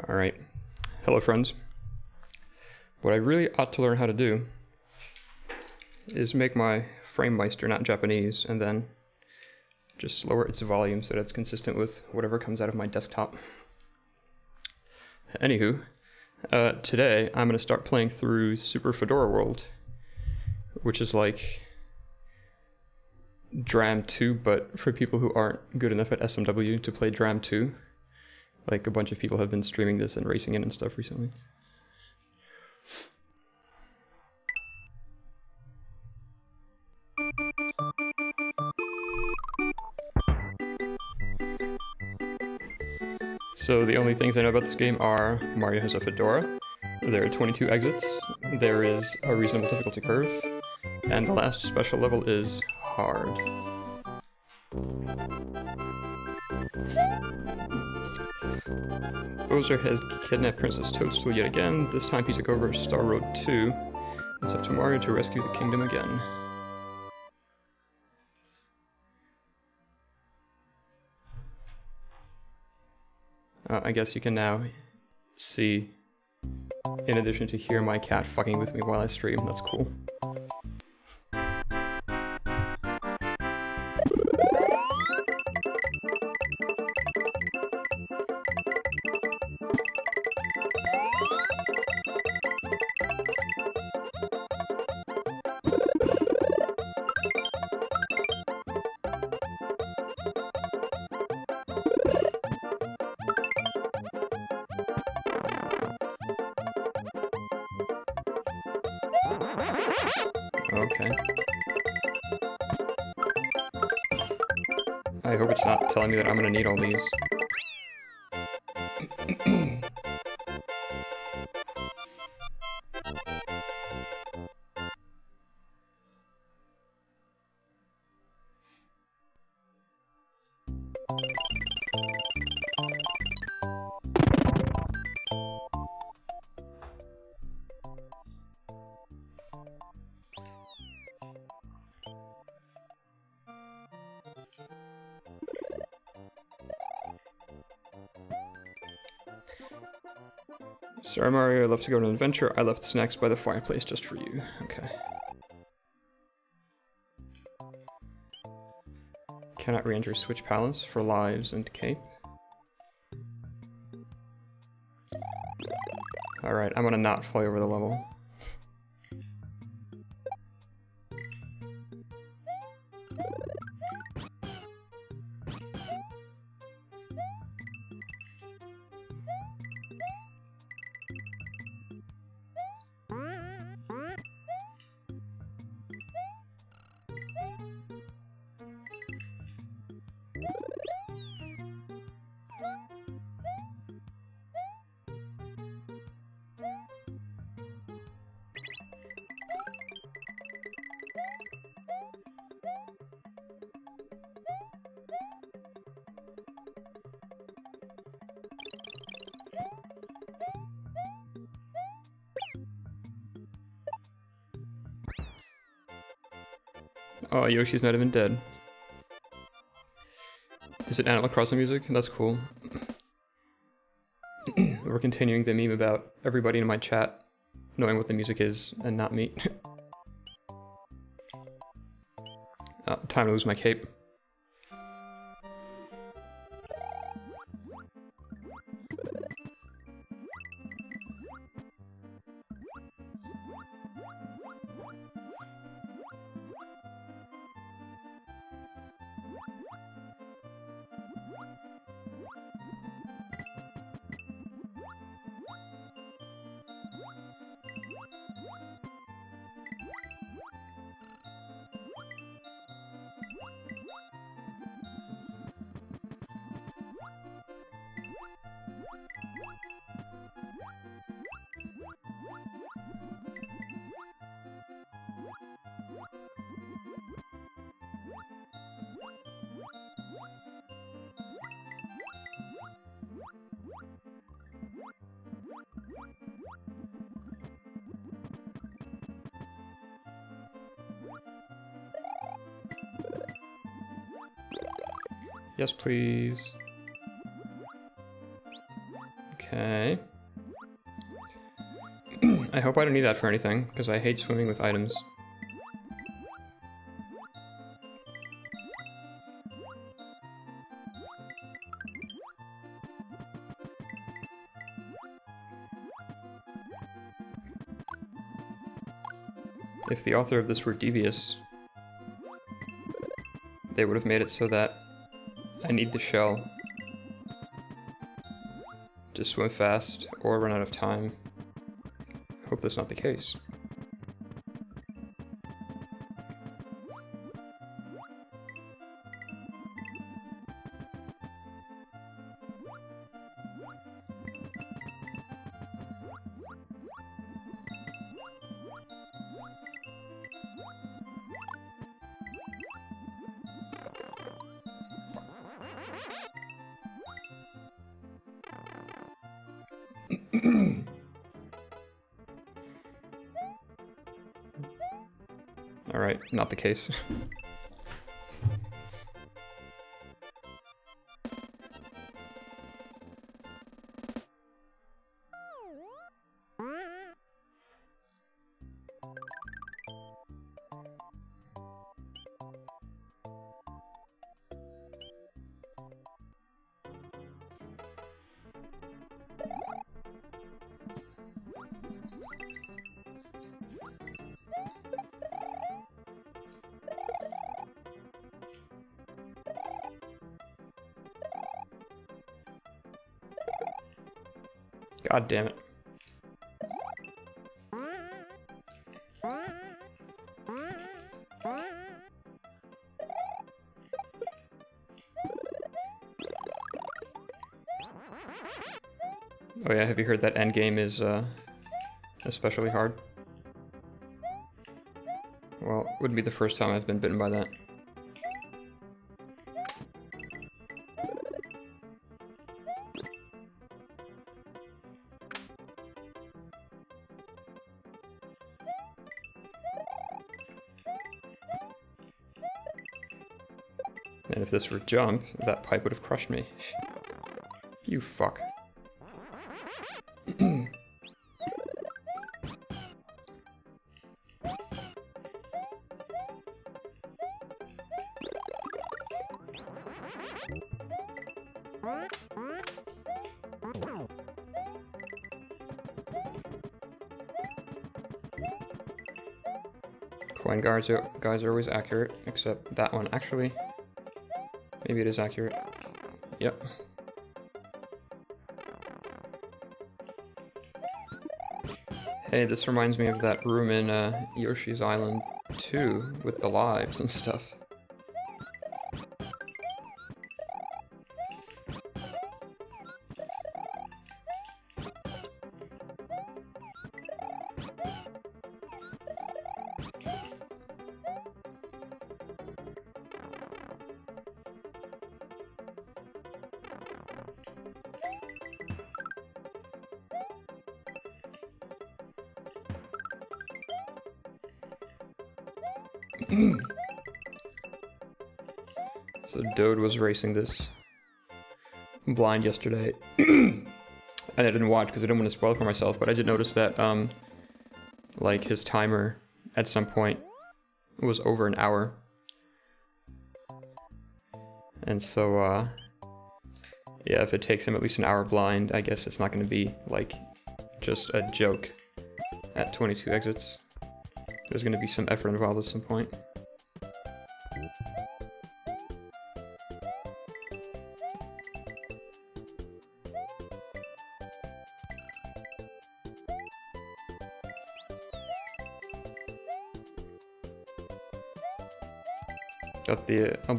Alright. Hello, friends. What I really ought to learn how to do is make my FrameMeister not Japanese and then just lower its volume so that it's consistent with whatever comes out of my desktop. Anywho, uh, today I'm going to start playing through Super Fedora World, which is like Dram 2, but for people who aren't good enough at SMW to play Dram 2. Like a bunch of people have been streaming this and racing it and stuff recently. So the only things I know about this game are Mario has a fedora, there are 22 exits, there is a reasonable difficulty curve, and the last special level is hard. Bowser has kidnapped Princess Toadstool yet again. This time he took over Star Road 2. It's up to Mario to rescue the kingdom again. Uh, I guess you can now see, in addition to hear my cat fucking with me while I stream. That's cool. I'm gonna need all these. Sorry, Mario, I left to go on an adventure. I left snacks by the fireplace just for you. Okay. Cannot re-enter Switch Palace for lives and cape. Alright, I'm gonna not fly over the level. Yoshi's not even dead. Is it Animal Crossing music? That's cool. We're continuing the meme about everybody in my chat knowing what the music is and not me. uh, time to lose my cape. Yes, please. Okay. I hope I don't need that for anything, because I hate swimming with items. If the author of this were devious, they would have made it so that I need the shell to swim fast or run out of time. Hope that's not the case. The case. God damn it. Oh yeah, have you heard that endgame is uh, especially hard? Well, wouldn't be the first time I've been bitten by that. This were jump, that pipe would have crushed me. you fuck. Coin guys are, guys are always accurate, except that one. Actually, maybe it is accurate. Yep. Hey, this reminds me of that room in uh, Yoshi's Island 2 with the lives and stuff. Was racing this blind yesterday. and I didn't watch because I didn't want to spoil for myself, but I did notice that um like his timer at some point was over an hour. And so uh yeah, if it takes him at least an hour blind, I guess it's not going to be like just a joke at 22 exits. There's going to be some effort involved at some point.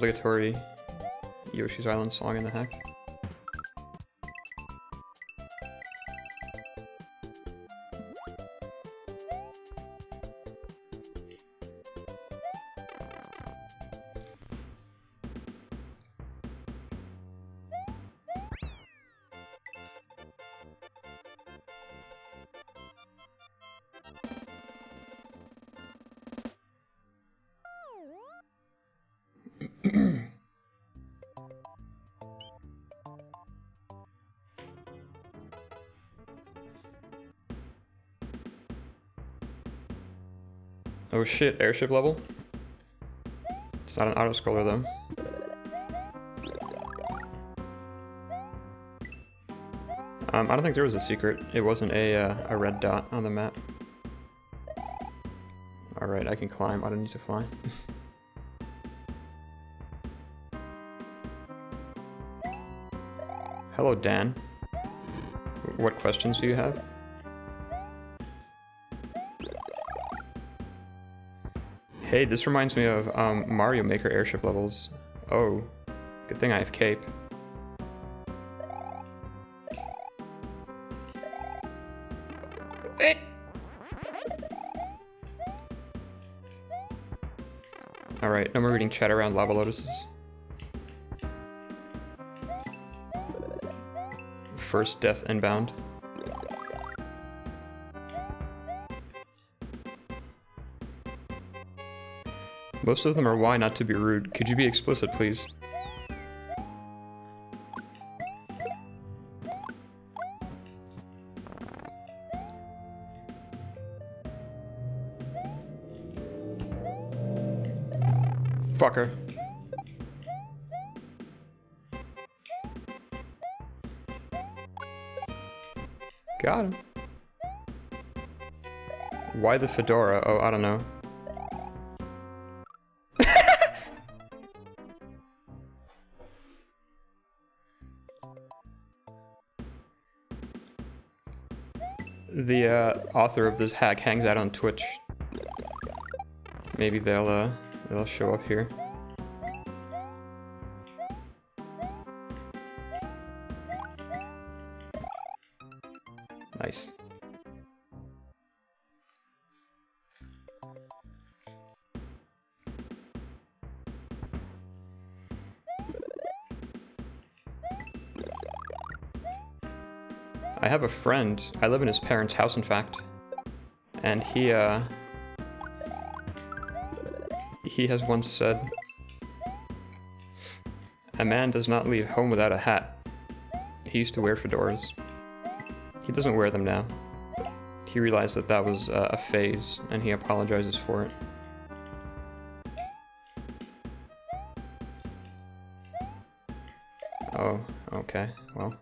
Obligatory Yoshi's Island song in the heck. Shit, airship level? It's not an auto-scroller though. Um, I don't think there was a secret. It wasn't a, uh, a red dot on the map. Alright, I can climb. I don't need to fly. Hello, Dan. What questions do you have? Hey, this reminds me of um, Mario Maker airship levels. Oh, good thing I have cape. Alright, no more reading chat around lava lotuses. First death inbound. Most of them are why not to be rude. Could you be explicit, please? Fucker. Got him. Why the fedora? Oh, I don't know. Author of this hack hangs out on Twitch. Maybe they'll uh, they'll show up here. Friend, I live in his parents' house in fact, and he, uh, he has once said, a man does not leave home without a hat. He used to wear fedoras. He doesn't wear them now. He realized that that was uh, a phase, and he apologizes for it. Oh, okay, well.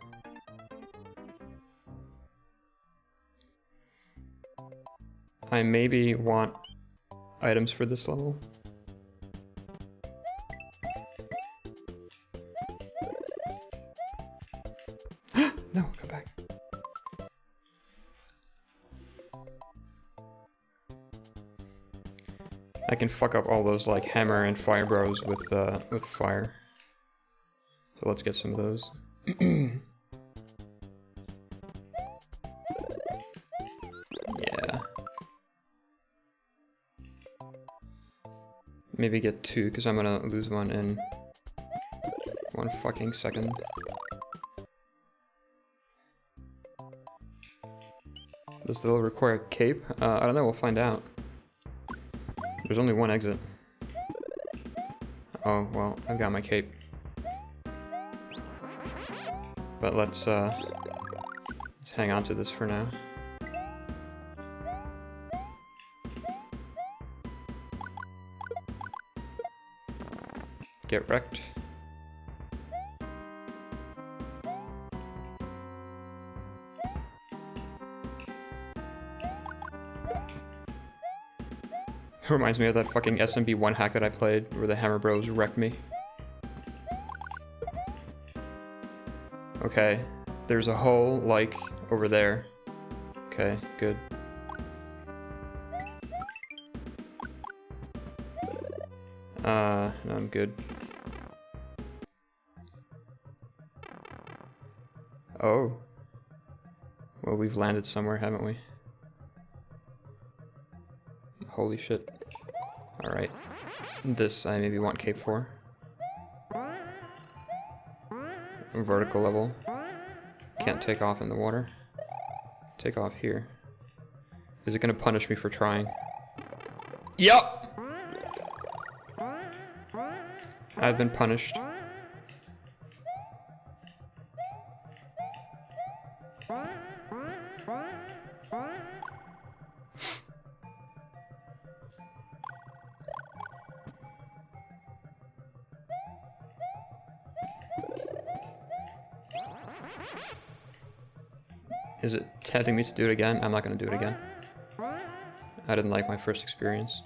I maybe want items for this level. no, come back. I can fuck up all those like hammer and fire bros with uh, with fire. So let's get some of those. Maybe get two, because I'm gonna lose one in one fucking second. Does the require a cape? Uh, I don't know, we'll find out. There's only one exit. Oh, well, I've got my cape. But let's, uh, let's hang on to this for now. Get wrecked. Reminds me of that fucking SMB1 hack that I played, where the Hammer Bros wrecked me. Okay, there's a hole, like, over there. Okay, good. Uh, no, I'm good. Well, we've somewhere, haven't we? Holy shit. Alright. This I maybe want cape for. Vertical level. Can't take off in the water. Take off here. Is it gonna punish me for trying? Yup! I've been punished. Tempting me to do it again? I'm not going to do it again. I didn't like my first experience.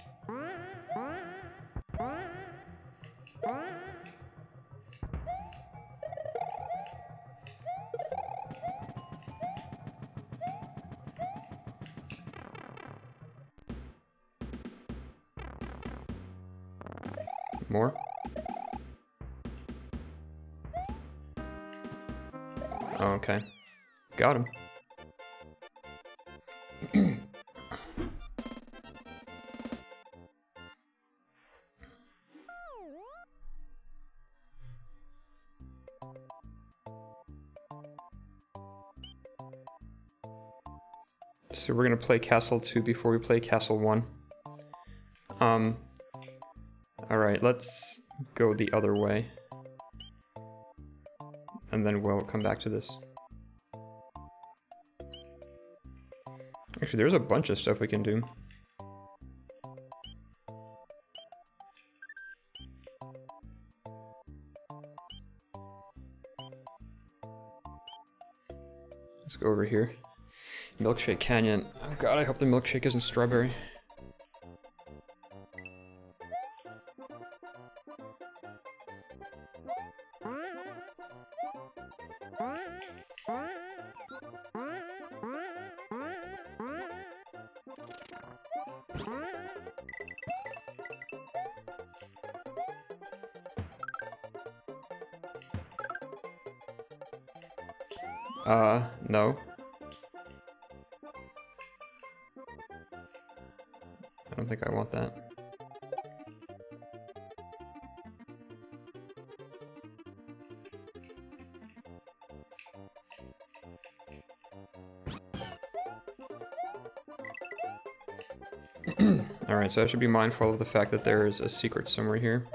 So we're gonna play Castle 2 before we play Castle 1. Um, alright, let's go the other way. And then we'll come back to this. Actually, there's a bunch of stuff we can do. Milkshake Canyon. Oh god, I hope the milkshake isn't strawberry. So I should be mindful of the fact that there is a secret somewhere here.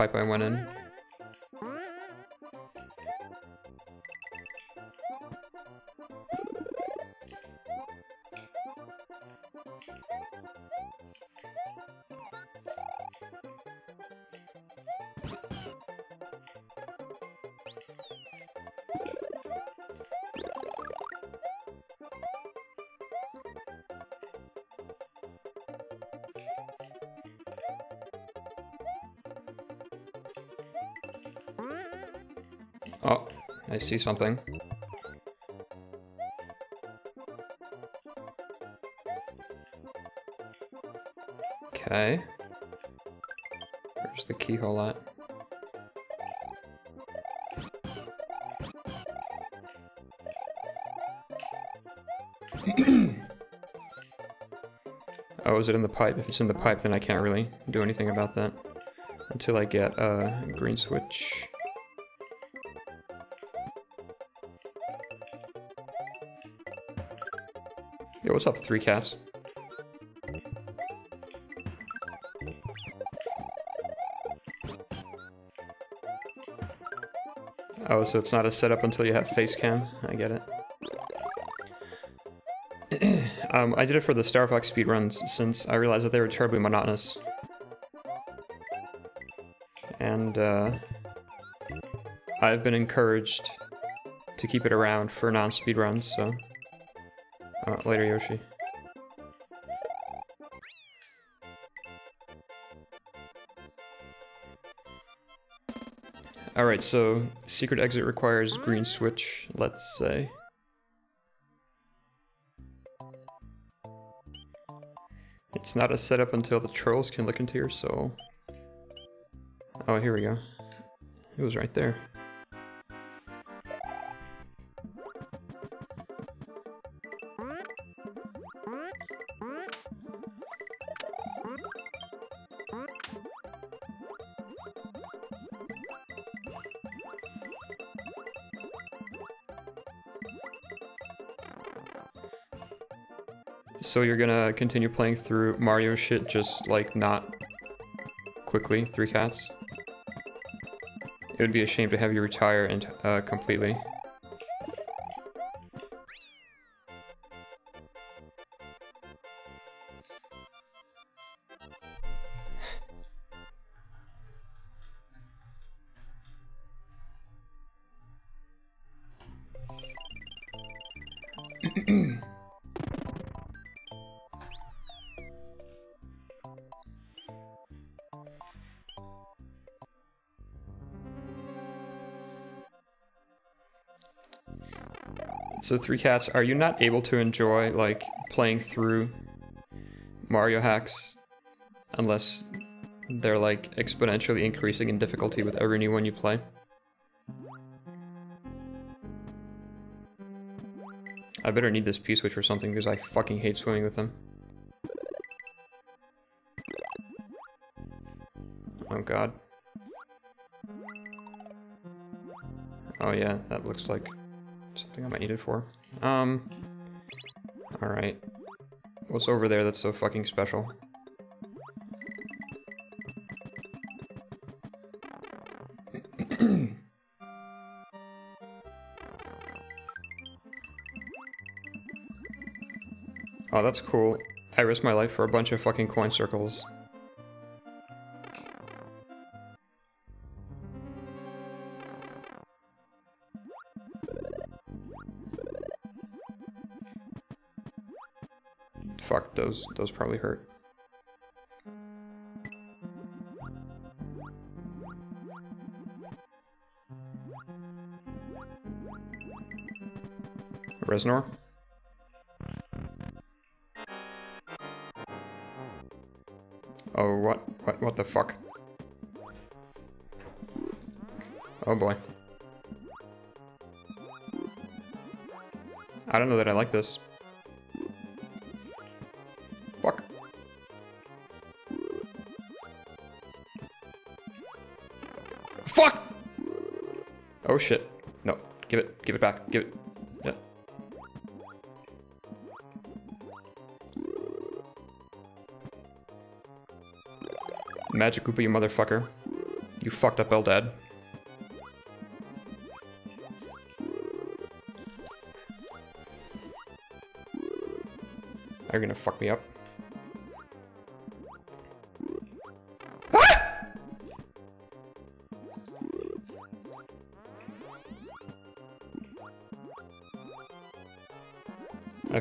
Pipe I went in. See something. Okay. Where's the keyhole at? oh, is it in the pipe? If it's in the pipe, then I can't really do anything about that. Until I get a green switch. Yo, what's up, three cats? Oh, so it's not a setup until you have face cam. I get it. um, I did it for the Star Fox speedruns since I realized that they were terribly monotonous. And uh, I've been encouraged to keep it around for non-speedruns, so... Uh, later, Yoshi. Alright, so secret exit requires green switch, let's say. It's not a setup until the trolls can look into your soul. Oh, here we go. It was right there. So you're gonna continue playing through Mario shit, just like not quickly, three cats? It would be a shame to have you retire and uh, completely. So Three Cats, are you not able to enjoy like playing through Mario hacks unless they're like exponentially increasing in difficulty with every new one you play? I better need this P-switch or something because I fucking hate swimming with them. Oh god. Oh yeah, that looks like Something I might need it for. Um, alright. What's over there that's so fucking special? oh, that's cool. I risked my life for a bunch of fucking coin circles. Those probably hurt. Reznor? Oh, what? What, what the fuck? Oh boy. I don't know that I like this. Shit. No. Give it. Give it back. Give it. Yeah. Magic Koopa, you motherfucker. You fucked up Eldad. Are you gonna fuck me up?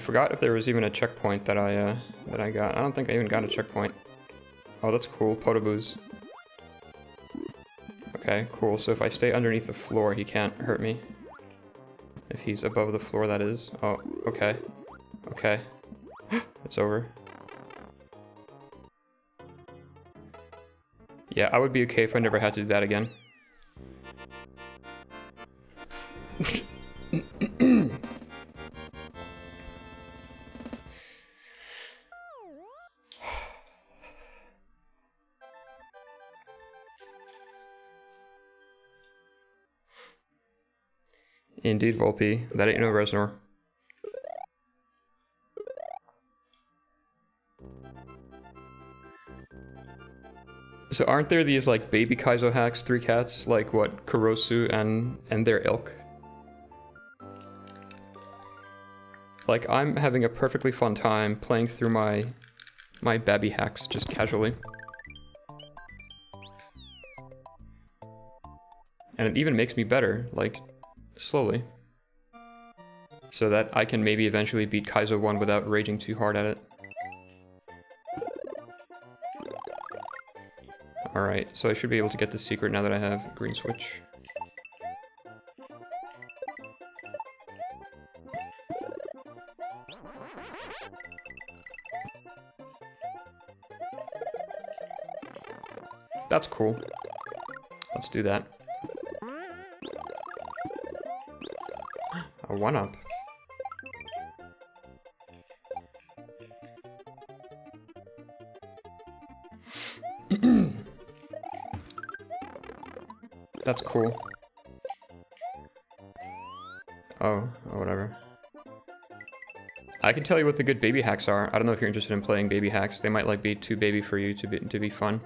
Forgot if there was even a checkpoint that I uh, that I got. I don't think I even got a checkpoint. Oh, that's cool. Podoboos. Okay, cool. So if I stay underneath the floor, he can't hurt me. If he's above the floor, that is. Oh, okay. Okay. it's over. Yeah, I would be okay if I never had to do that again. Indeed, Volpe. That ain't no Reznor. So aren't there these like baby Kaizo hacks, three cats, like what, Korosu and and their ilk? Like I'm having a perfectly fun time playing through my my babby hacks just casually. And it even makes me better, like slowly. So that I can maybe eventually beat Kaizo 1 without raging too hard at it. Alright, so I should be able to get the secret now that I have green switch. That's cool. Let's do that. A one-up. That's cool. Oh, oh, whatever. I can tell you what the good baby hacks are. I don't know if you're interested in playing baby hacks. They might like be too baby for you to be to be fun.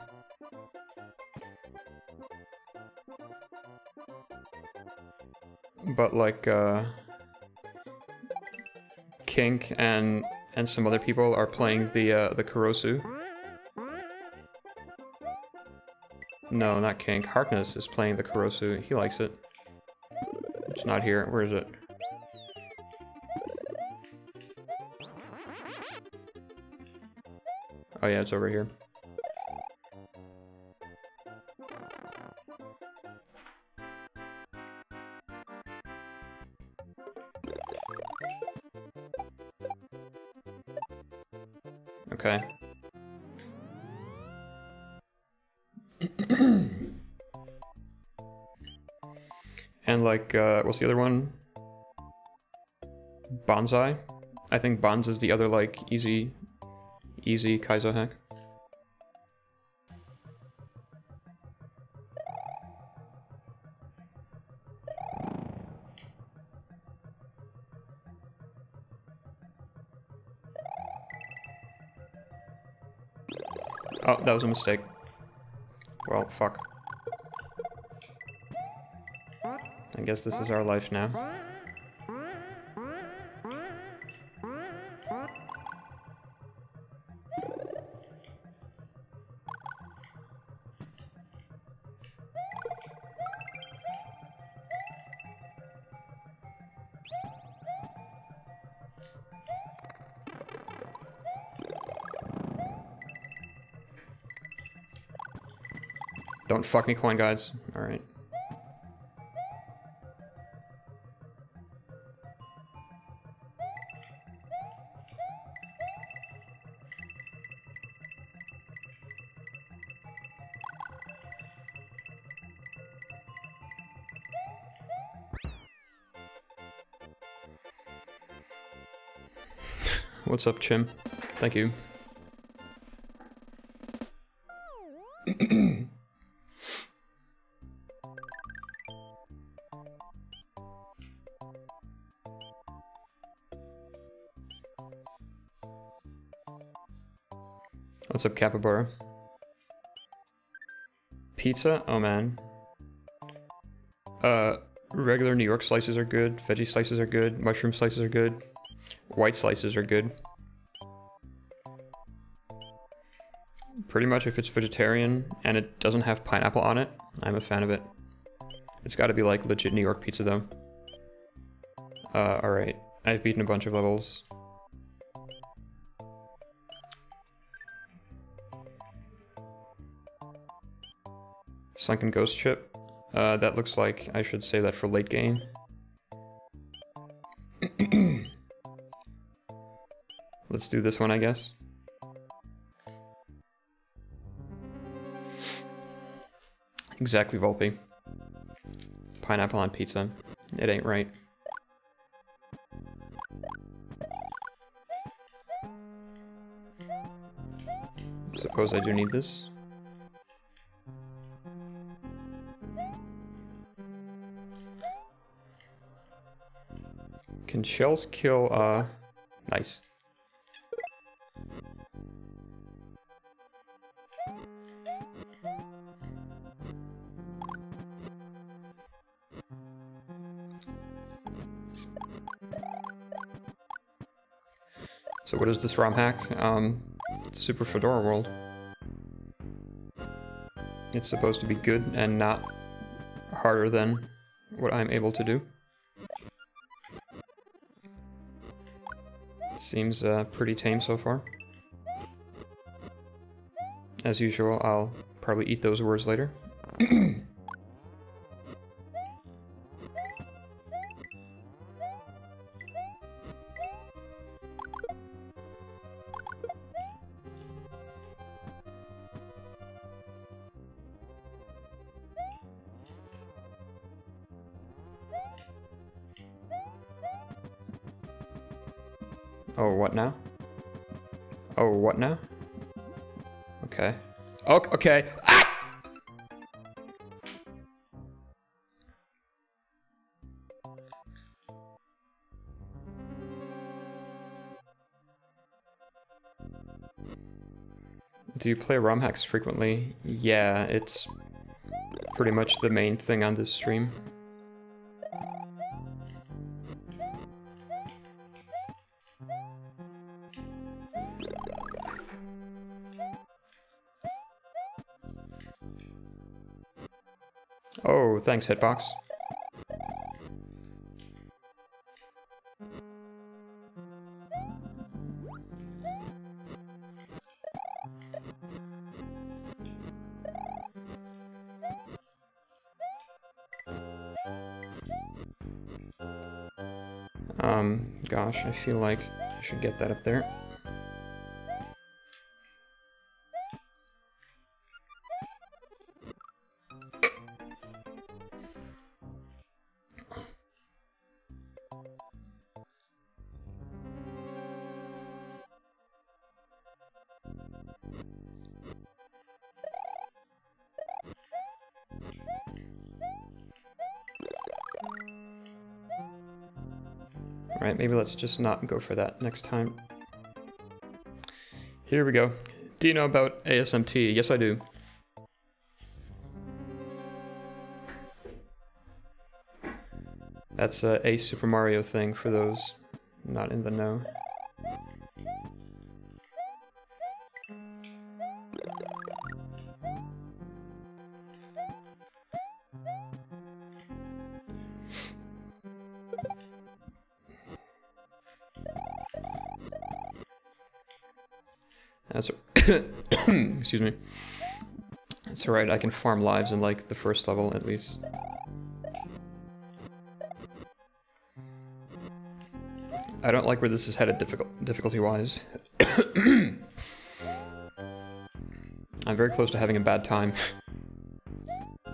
But like uh Kink and and some other people are playing the uh the Kurosu. No, not Kink. Harkness is playing the Kurosu. He likes it. It's not here. Where is it? Oh yeah, it's over here. Like, uh, what's the other one? Bonsai? I think Bonds is the other like easy easy Kaizo hack. Oh, that was a mistake. Well, fuck. I guess this is our life now. Don't fuck me coin guys. Alright. What's up, Chim? Thank you. What's up, Capybara? Pizza? Oh man. Uh, regular New York slices are good. Veggie slices are good. Mushroom slices are good. White slices are good. Pretty much if it's vegetarian and it doesn't have pineapple on it, I'm a fan of it. It's gotta be like legit New York pizza though. Uh, alright. I've beaten a bunch of levels. Sunken Ghost Ship. Uh, that looks like I should save that for late game. Let's do this one, I guess. Exactly, Volpe. Pineapple on pizza. It ain't right. Suppose I do need this. Can shells kill, uh... Nice. So what is this ROM hack? Um, Super Fedora World. It's supposed to be good and not harder than what I'm able to do. Seems uh, pretty tame so far. As usual, I'll probably eat those words later. okay. Ah! Do you play ROM hacks frequently? Yeah, it's pretty much the main thing on this stream. Thanks, Hitbox. Um, gosh, I feel like I should get that up there. Alright, maybe let's just not go for that next time. Here we go. Do you know about ASMT? Yes, I do. That's a, a Super Mario thing for those not in the know. Excuse me. That's alright, I can farm lives in like the first level at least. I don't like where this is headed difficult difficulty wise. I'm very close to having a bad time.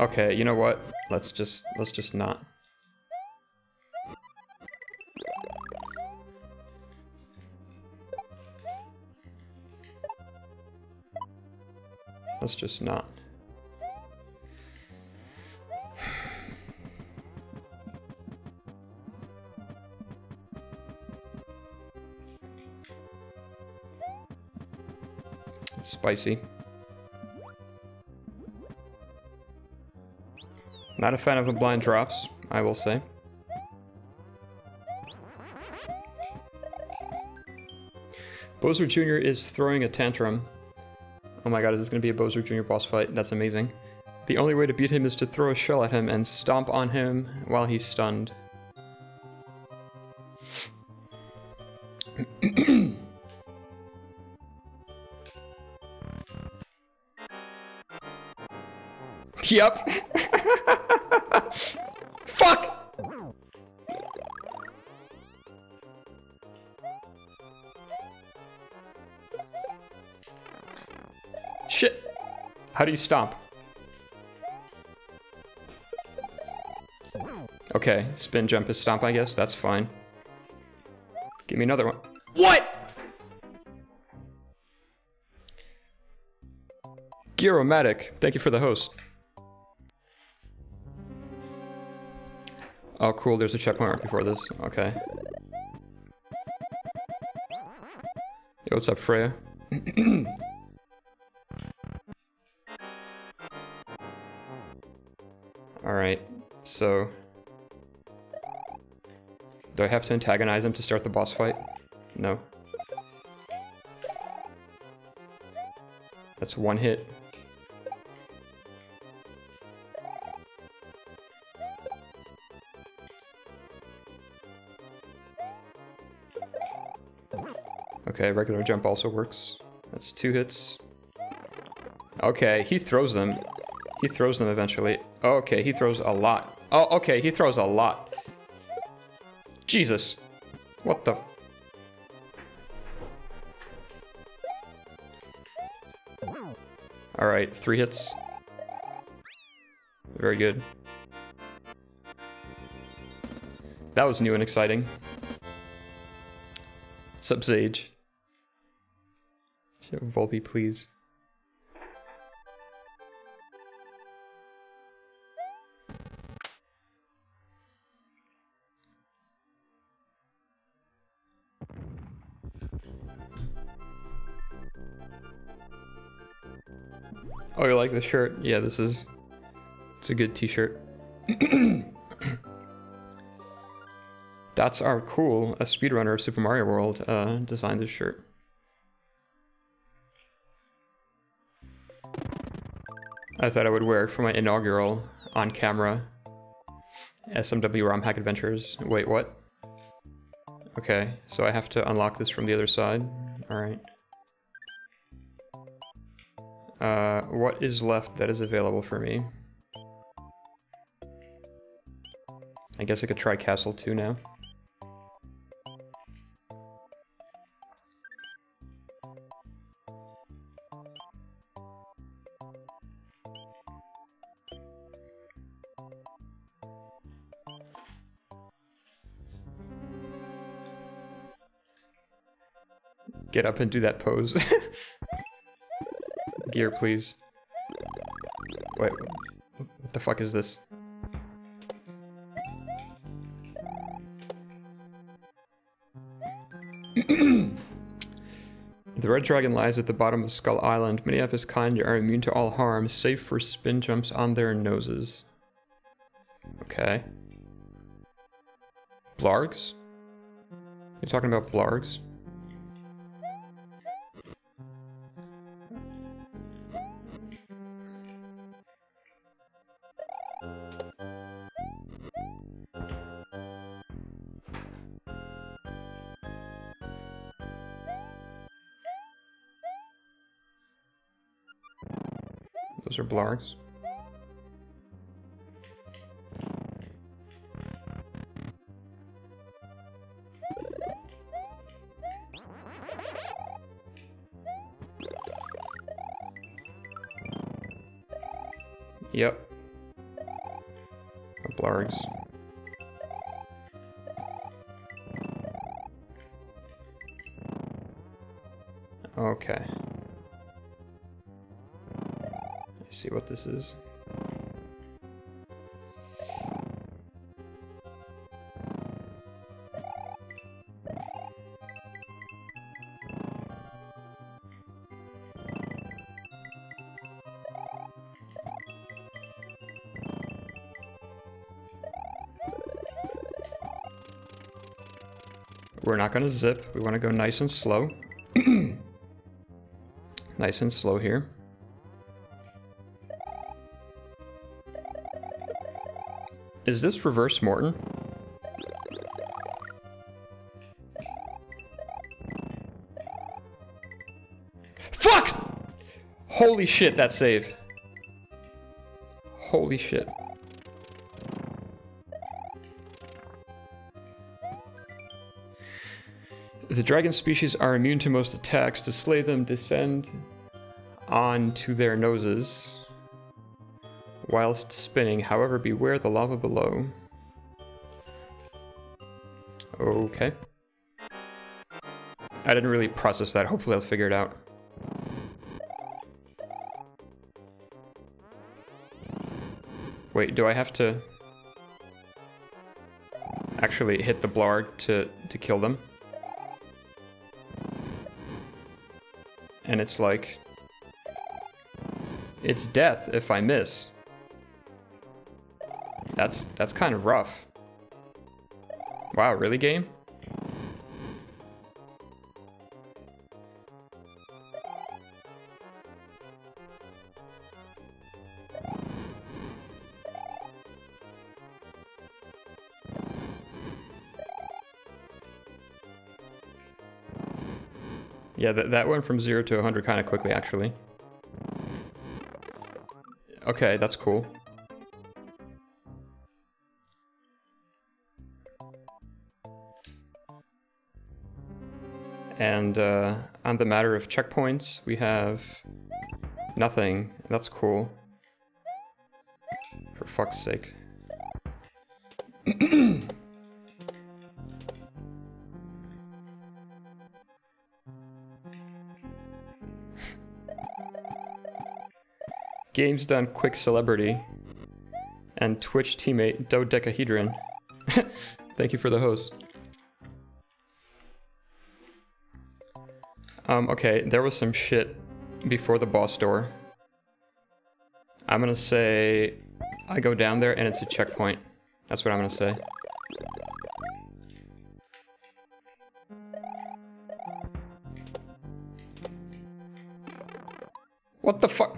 okay, you know what? Let's just let's just not. Just not. It's spicy. Not a fan of the blind drops, I will say. Bowser Jr. is throwing a tantrum Oh my god, is this going to be a Bowser Jr. boss fight? That's amazing. The only way to beat him is to throw a shell at him and stomp on him while he's stunned. yep. How do you stomp? Okay, spin jump is stomp, I guess. That's fine. Give me another one. What? Gyromatic, thank you for the host. Oh, cool, there's a checkpoint before this. Okay. Yo, what's up, Freya? so... Do I have to antagonize him to start the boss fight? No. That's one hit. Okay, regular jump also works. That's two hits. Okay, he throws them. He throws them eventually. Okay, he throws a lot. Oh, okay, he throws a lot. Jesus. What the... Alright, three hits. Very good. That was new and exciting. Sup, Sage? Volpe, please. Like the shirt? Yeah, this is... It's a good t-shirt. That's our cool. A speedrunner of Super Mario World uh, designed this shirt. I thought I would wear it for my inaugural on-camera SMW ROM Hack Adventures. Wait, what? Okay, so I have to unlock this from the other side. Alright. Uh, what is left that is available for me? I guess I could try Castle 2 now. Get up and do that pose. Gear, please. Wait, what the fuck is this? the red dragon lies at the bottom of Skull Island. Many of his kind are immune to all harm, save for spin jumps on their noses. Okay. Blargs? You're talking about blargs? Those We're not going to zip. We want to go nice and slow. nice and slow here. Is this reverse Morton? Fuck! Holy shit, that save. Holy shit. The dragon species are immune to most attacks. To slay them, descend onto their noses whilst spinning. However, beware the lava below. Okay. I didn't really process that. Hopefully I'll figure it out. Wait, do I have to actually hit the blarg to, to kill them? And it's like... It's death if I miss. That's that's kind of rough. Wow, really game? Yeah, that, that went from 0 to 100 kind of quickly, actually. Okay, that's cool. uh, on the matter of checkpoints, we have nothing. That's cool. For fuck's sake. Games done quick celebrity and Twitch teammate dodecahedron. Thank you for the host. Um, okay, there was some shit before the boss door. I'm gonna say I go down there and it's a checkpoint. That's what I'm gonna say. What the fuck?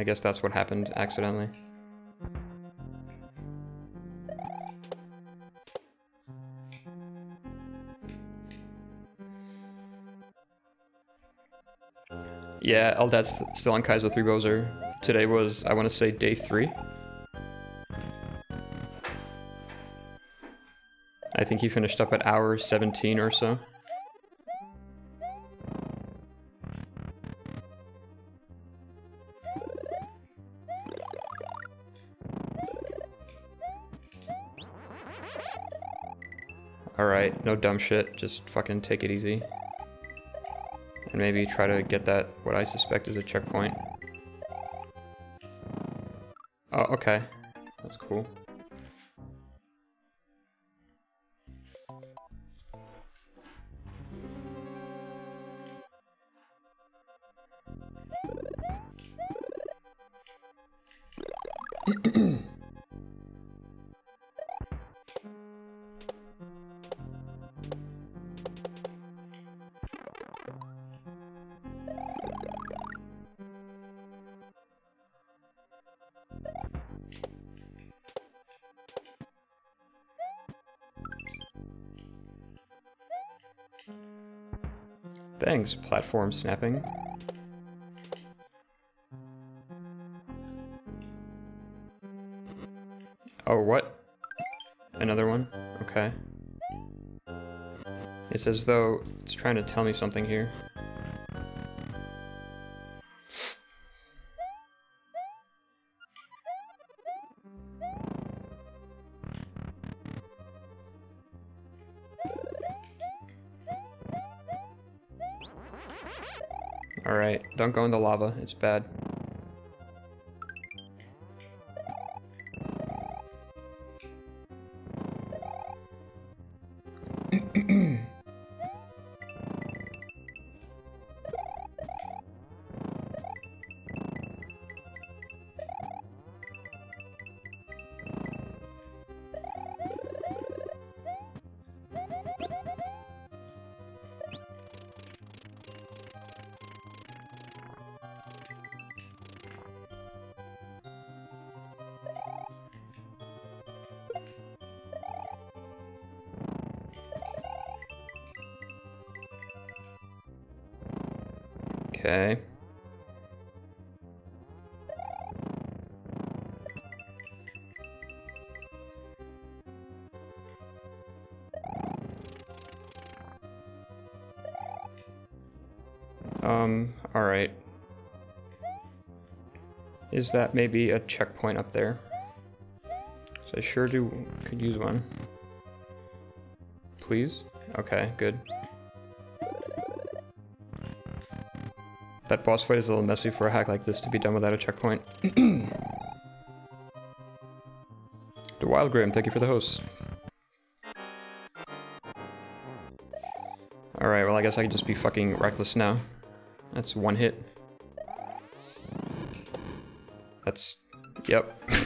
I guess that's what happened accidentally. Yeah, Eldad's still on Kaizo 3 Bowser. Today was, I want to say, day 3. I think he finished up at hour 17 or so. Dumb shit, just fucking take it easy. And maybe try to get that, what I suspect is a checkpoint. Oh, okay. That's cool. Thanks, platform snapping. Oh, what? Another one? Okay. It's as though it's trying to tell me something here. Lava, it's bad. Okay. Um, alright. Is that maybe a checkpoint up there? So I sure do could use one. Please? Okay, good. That boss fight is a little messy for a hack like this to be done without a checkpoint. the Wild Grim, thank you for the host. Alright, well I guess I can just be fucking reckless now. That's one hit. That's... yep.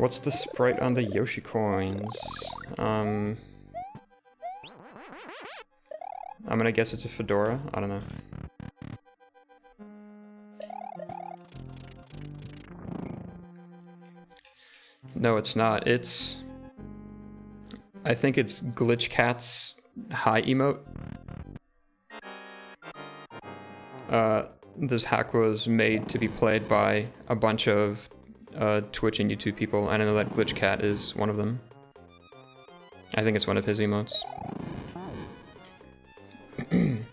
What's the sprite on the Yoshi coins? Um... I'm gonna guess it's a fedora? I don't know. No, it's not. It's... I think it's Glitch Cat's high emote. Uh, this hack was made to be played by a bunch of uh, Twitch and YouTube people, and I know that Glitch Cat is one of them. I think it's one of his emotes.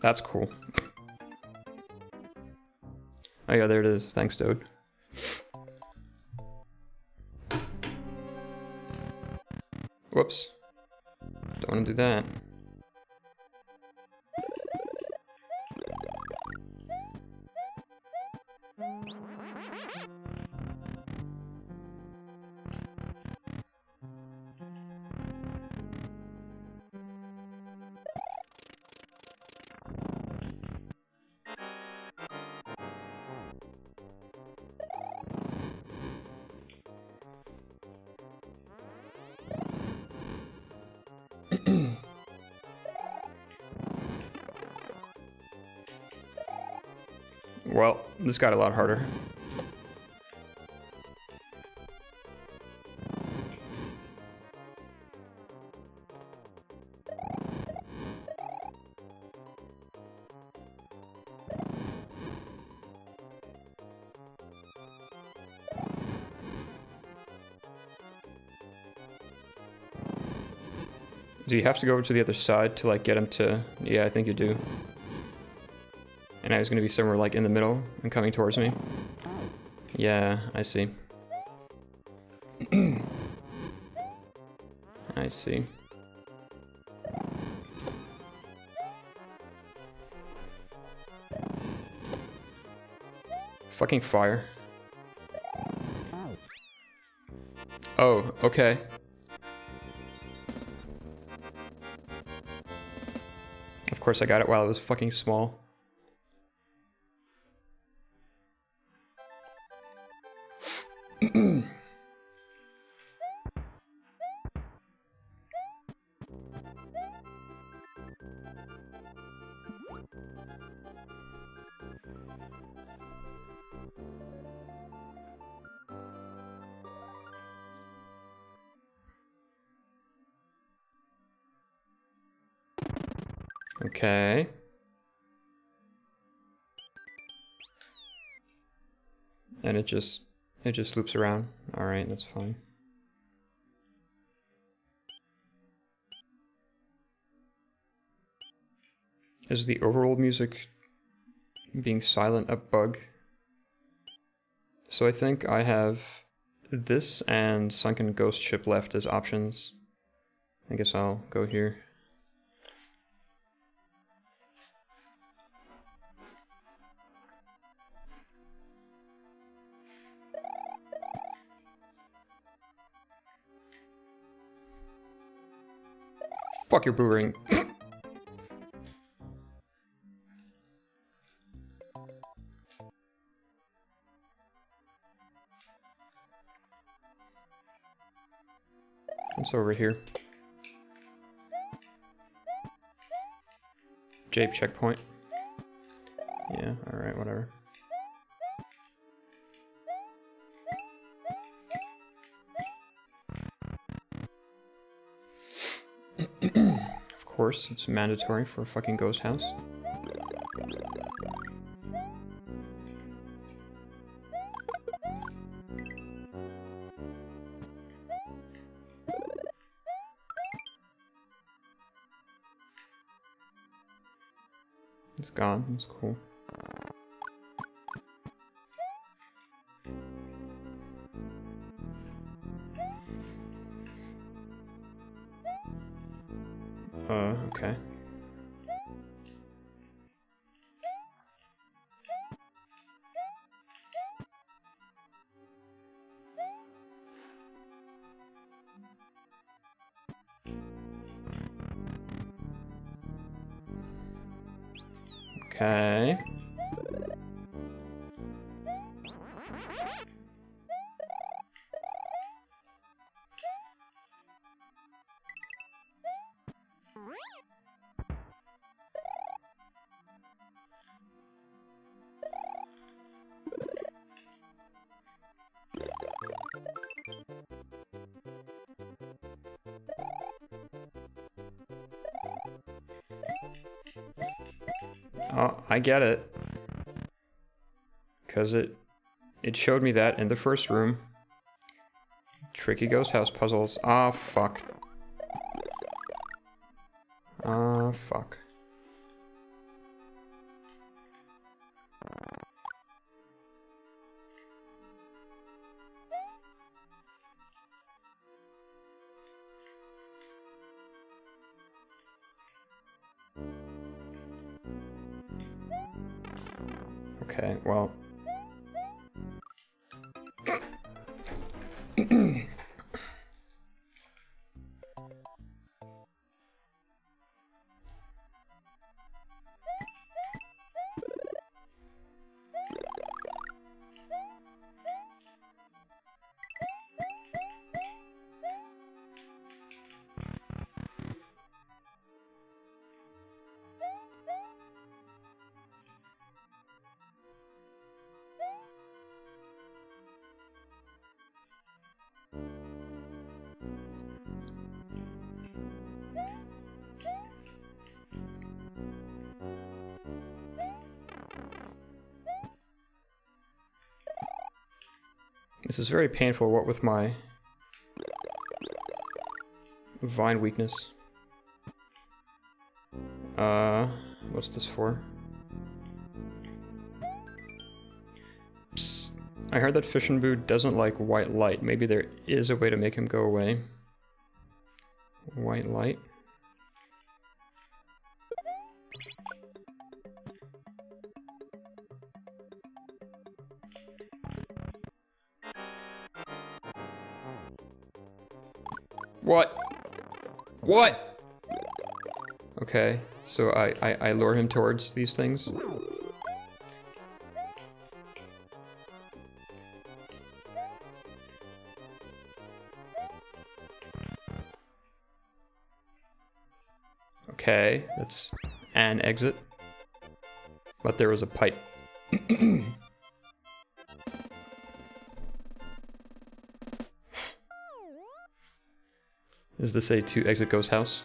That's cool. oh yeah, there it is. Thanks, dude. Whoops. Don't want to do that. This got a lot harder. Do you have to go over to the other side to like get him to... Yeah, I think you do. And I was gonna be somewhere like in the middle and coming towards me. Yeah, I see. I see. Fucking fire. Oh, okay. Of course I got it while it was fucking small. Just it just loops around. Alright, that's fine. Is the overall music being silent a bug? So I think I have this and Sunken Ghost Ship left as options. I guess I'll go here. Fuck your boomerang. it's over here. Jape checkpoint. Yeah, alright, whatever. It's mandatory for a fucking ghost house. It's gone, it's cool. Get it. Because it, it showed me that in the first room. Tricky ghost house puzzles. Ah, oh, fuck. Fuck. Is very painful, what with my vine weakness. Uh, what's this for? Psst. I heard that and Boo doesn't like white light. Maybe there is a way to make him go away. White light? What? Okay, so I, I, I lure him towards these things. Okay, that's an exit. But there was a pipe. Is this a to exit ghost house?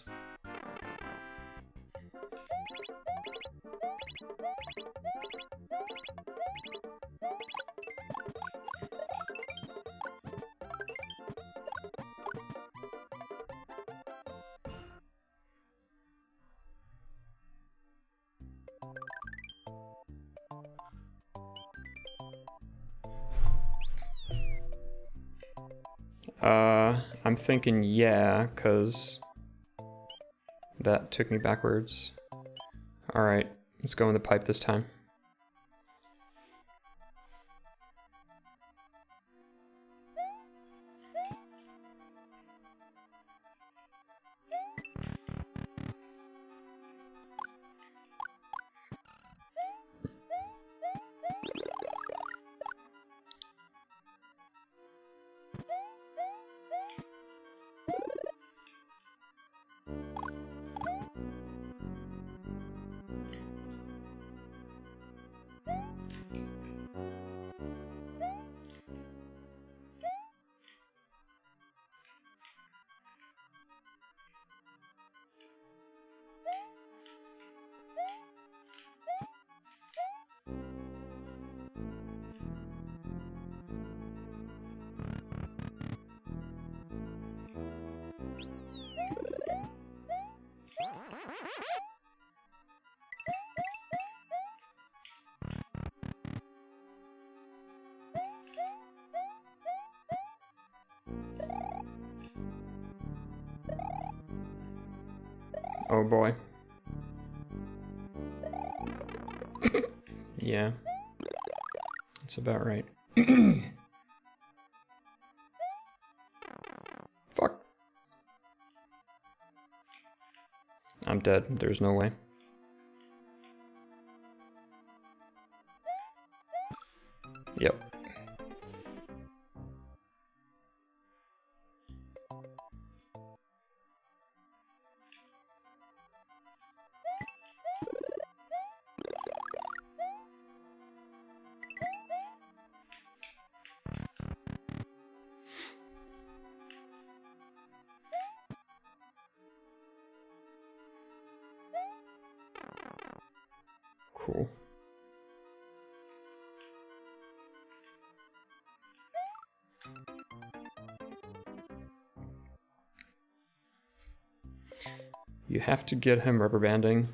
Thinking yeah, because that took me backwards. Alright, let's go in the pipe this time. Dead. There's no way. Have to get him rubber banding.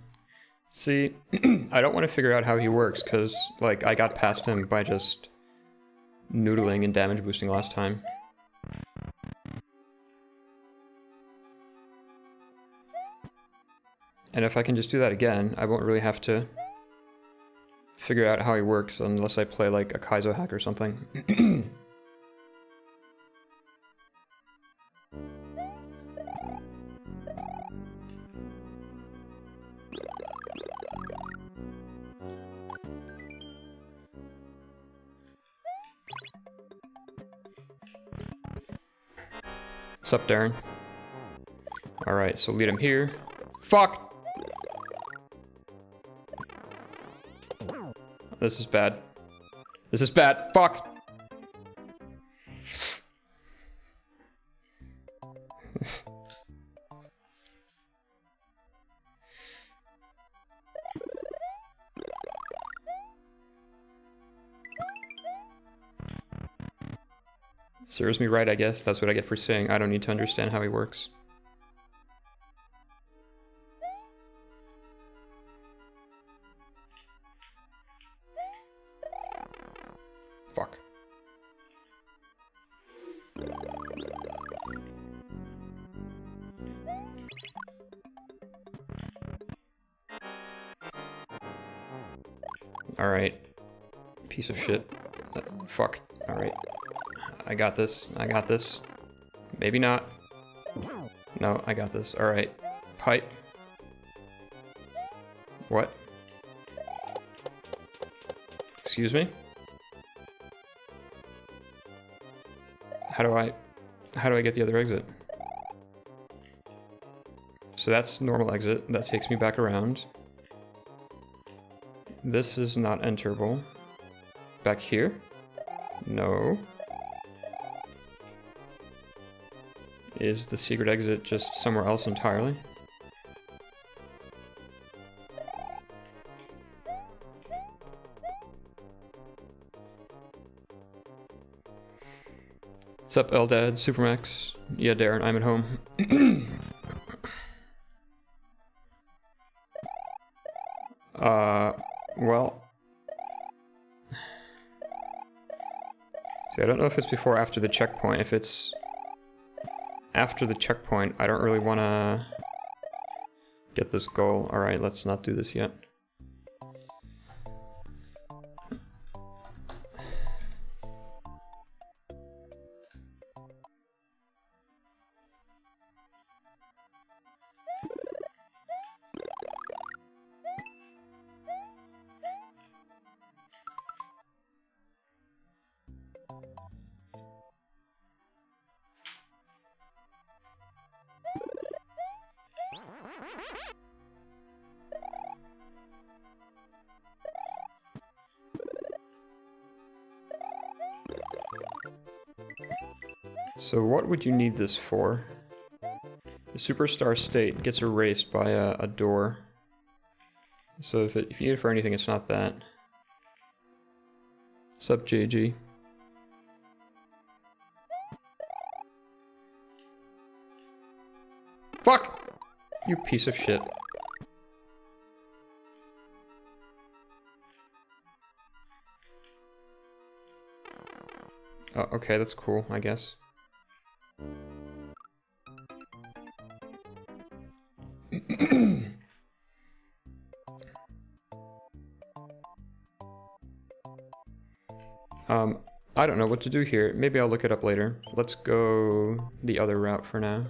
See, I don't want to figure out how he works, because, like, I got past him by just noodling and damage boosting last time. And if I can just do that again, I won't really have to figure out how he works unless I play like a Kaizo hack or something. What's up, Darren? Alright, so lead him here. Fuck! This is bad. This is bad. Fuck! Serves me right, I guess. That's what I get for saying I don't need to understand how he works. Fuck. Alright. Piece of shit. Uh, fuck. I got this. I got this. Maybe not. No, I got this. Alright. Pipe. What? Excuse me? How do I... How do I get the other exit? So that's normal exit. That takes me back around. This is not enterable. Back here? No. Is the secret exit just somewhere else entirely? What's up, Eldad, Supermax? Yeah, Darren, I'm at home. uh, well... See, I don't know if it's before or after the checkpoint. If it's after the checkpoint, I don't really want to get this goal. Alright, let's not do this yet. Would you need this for? The superstar state gets erased by a, a door. So if, it, if you need it for anything, it's not that. Sup, JG? Fuck! You piece of shit. Oh, okay, that's cool, I guess. To do here. Maybe I'll look it up later. Let's go the other route for now.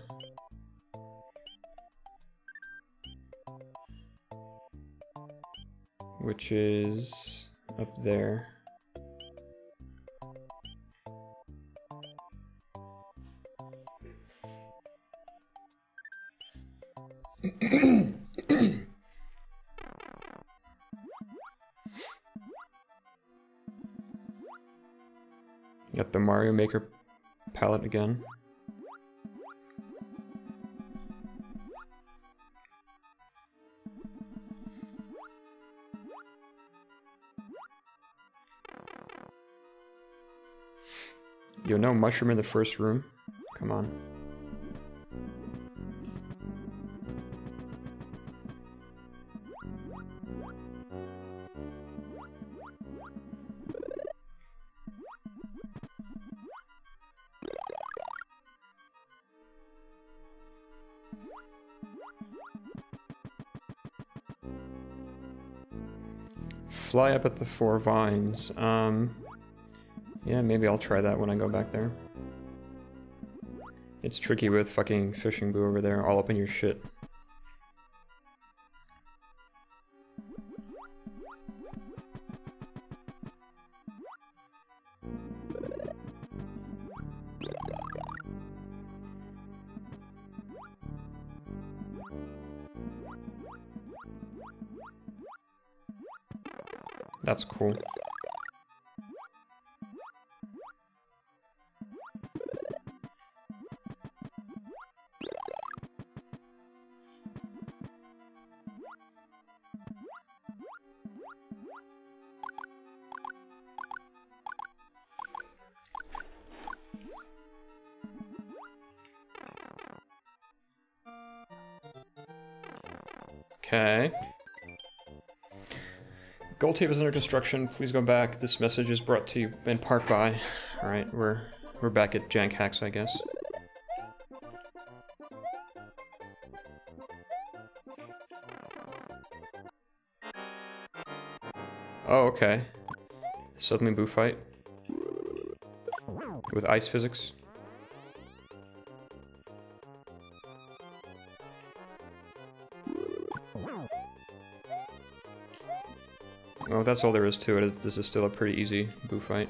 Which is up there. Maker palette again. Yo, no mushroom in the first room? Come on. Fly up at the four vines. Um, yeah, maybe I'll try that when I go back there. It's tricky with fucking fishing boo over there, all up in your shit. Tape is under construction. Please go back. This message is brought to you in part by. All right, we're we're back at Jank Hacks, I guess. Oh, okay. Suddenly boo fight. With ice physics. That's all there is to it. This is still a pretty easy boo fight.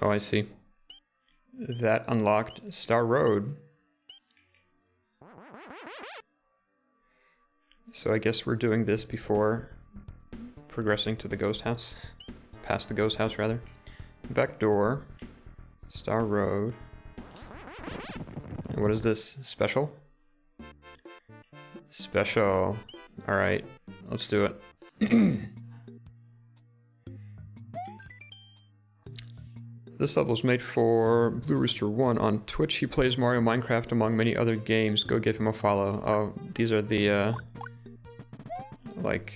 Oh, I see. That unlocked Star Road. So I guess we're doing this before progressing to the ghost house. Past the ghost house, rather. Back door. Star Road. And what is this? Special? Special. Alright, let's do it. This level is made for Blue Rooster 1 on Twitch. He plays Mario Minecraft among many other games. Go give him a follow. Oh, these are the, uh, like,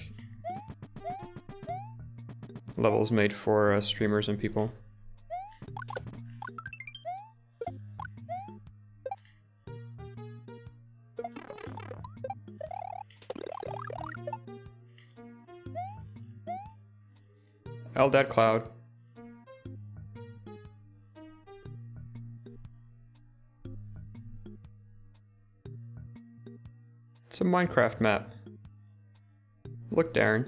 levels made for uh, streamers and people. Eldad Cloud. It's a Minecraft map. Look, Darren.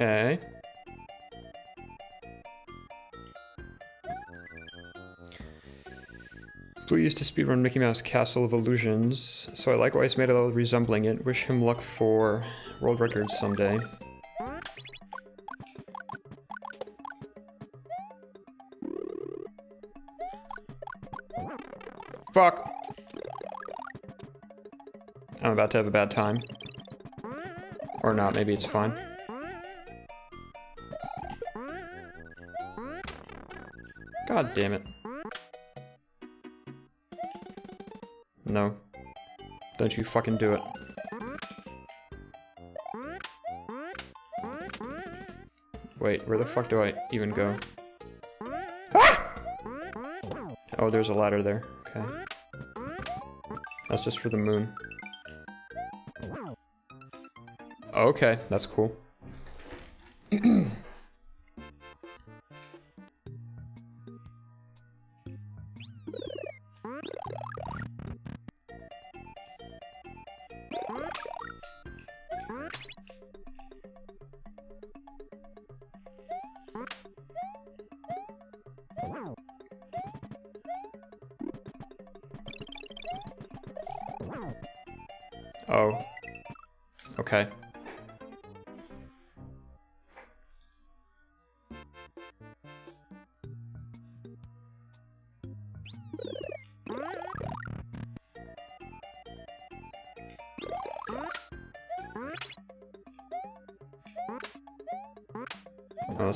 Okay. Blue used to speedrun Mickey Mouse Castle of Illusions, so I likewise made a little resembling it. Wish him luck for world records someday. Fuck! I'm about to have a bad time. Or not, maybe it's fine. God damn it. No. Don't you fucking do it. Wait, where the fuck do I even go? Ah! Oh, there's a ladder there. Okay. That's just for the moon. Okay, that's cool.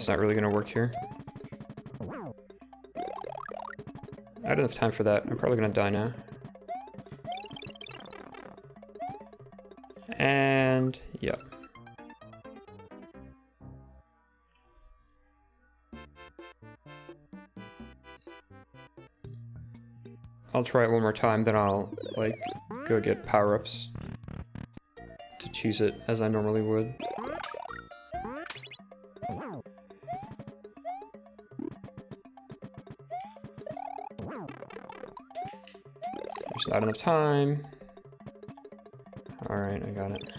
That's not really gonna work here. I don't have time for that. I'm probably gonna die now. And, yep. I'll try it one more time, then I'll, like, go get power-ups to choose it as I normally would. Not enough time. Alright, I got it.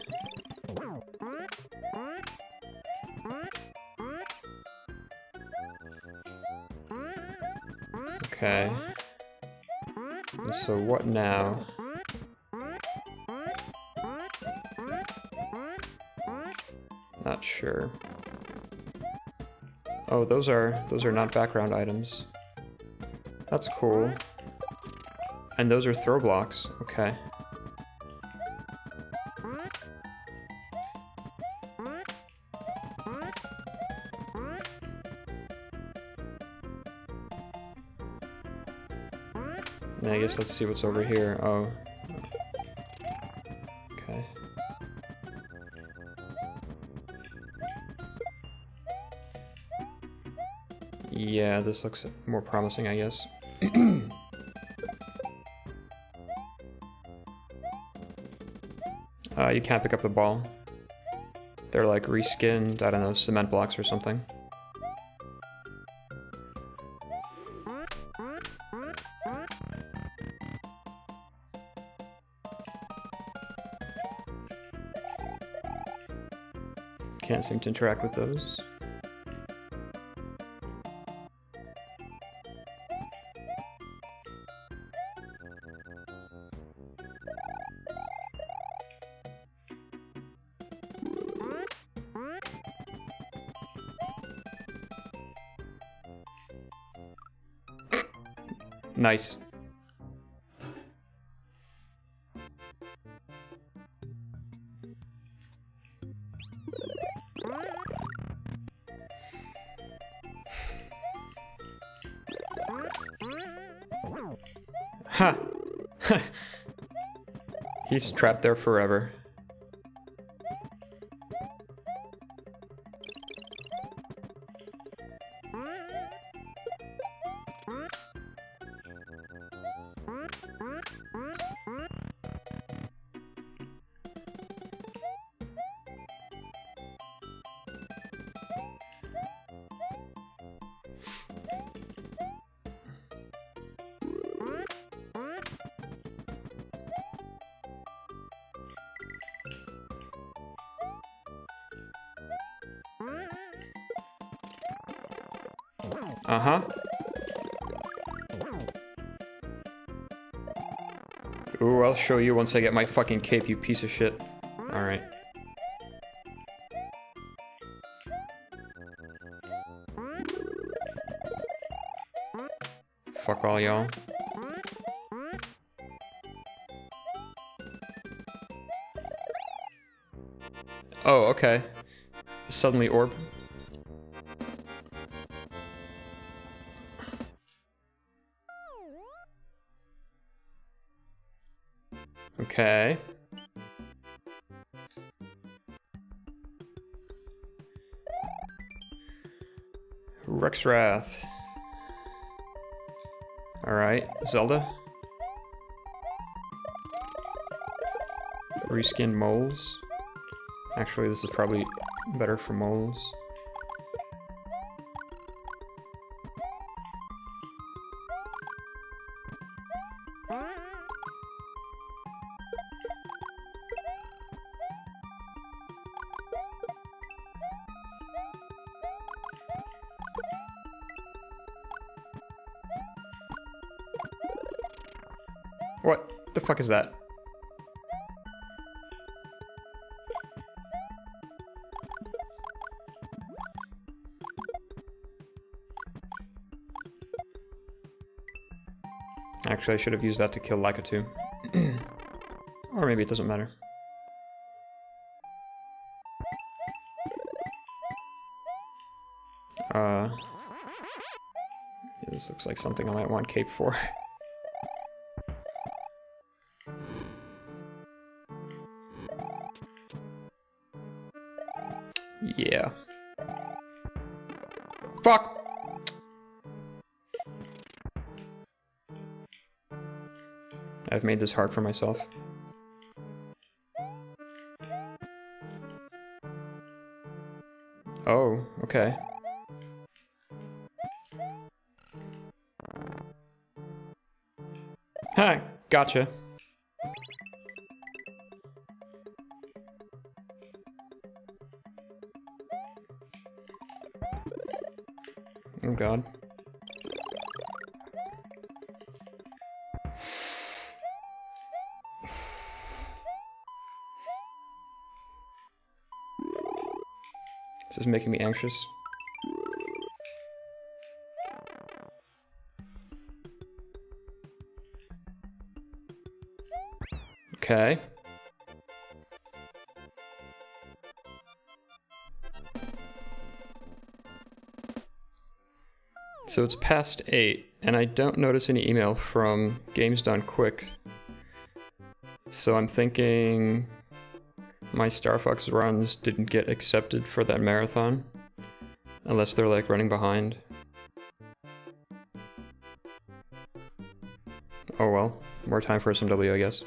Okay. So what now? Not sure. Oh, those are those are not background items. That's cool. And those are throw blocks. Okay. And I guess let's see what's over here. Oh. Okay. Yeah, this looks more promising, I guess. uh, you can't pick up the ball. They're like reskinned, I don't know, cement blocks or something. Can't seem to interact with those. Nice. Ha! He's trapped there forever. show you once I get my fucking cape, you piece of shit. Alright. Fuck all y'all. Oh, okay. Suddenly orb. Rexwrath. Alright, Zelda. Reskin moles. Actually, this is probably better for moles. Fuck is that? Actually, I should have used that to kill Lakitu. or maybe it doesn't matter. Uh, this looks like something I might want cape for. made this hard for myself. Oh, okay. Ha, gotcha. Making me anxious. Okay. So it's past 8, and I don't notice any email from Games Done Quick. So I'm thinking my Star Fox runs didn't get accepted for that marathon. Unless they're like running behind. Oh well, more time for SMW I guess.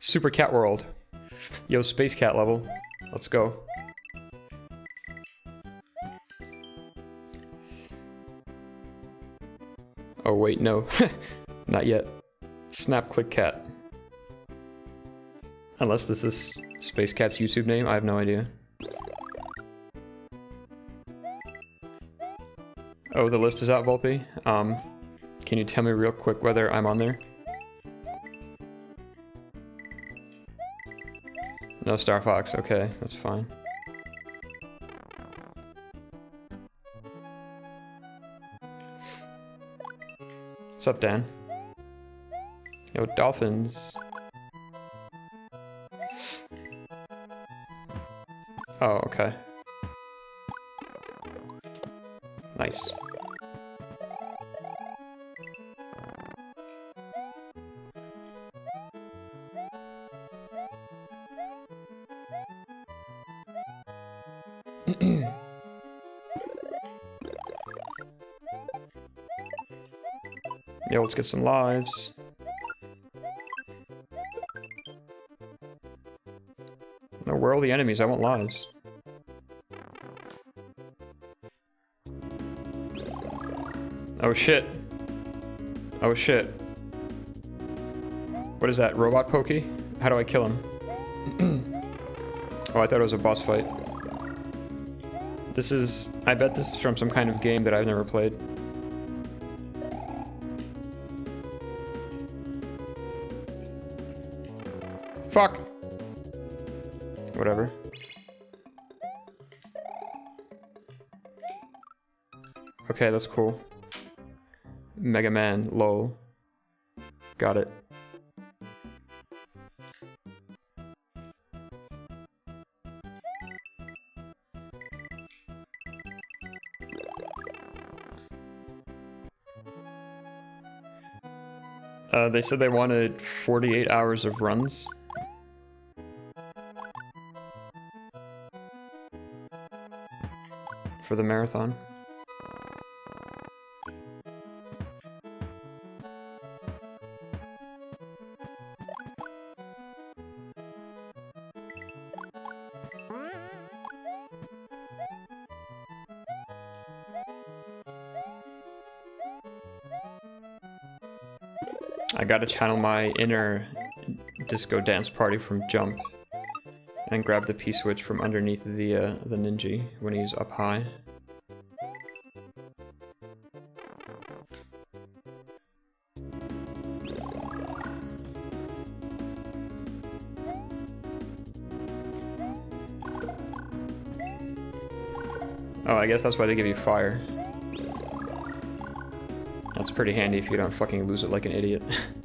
Super Cat World. Yo, Space Cat level. Let's go. Oh wait, no. Not yet. Snap Click Cat. Unless this is Space Cat's YouTube name, I have no idea. Oh, the list is out, Volpe? Um, can you tell me real quick whether I'm on there? No Star Fox, okay, that's fine. What's up, Dan? Yo, dolphins. Oh, okay. Nice. yeah, let's get some lives. No, where are all the enemies? I want lives. Oh shit. Oh shit. What is that, Robot Pokey? How do I kill him? oh, I thought it was a boss fight. This is... I bet this is from some kind of game that I've never played. Fuck! Whatever. Okay, that's cool. Mega Man, lol. Got it. Uh, they said they wanted 48 hours of runs. For the marathon. Gotta channel my inner disco dance party from Jump and grab the P-switch from underneath the, uh, the Ninja when he's up high. Oh, I guess that's why they give you fire. That's pretty handy if you don't fucking lose it like an idiot.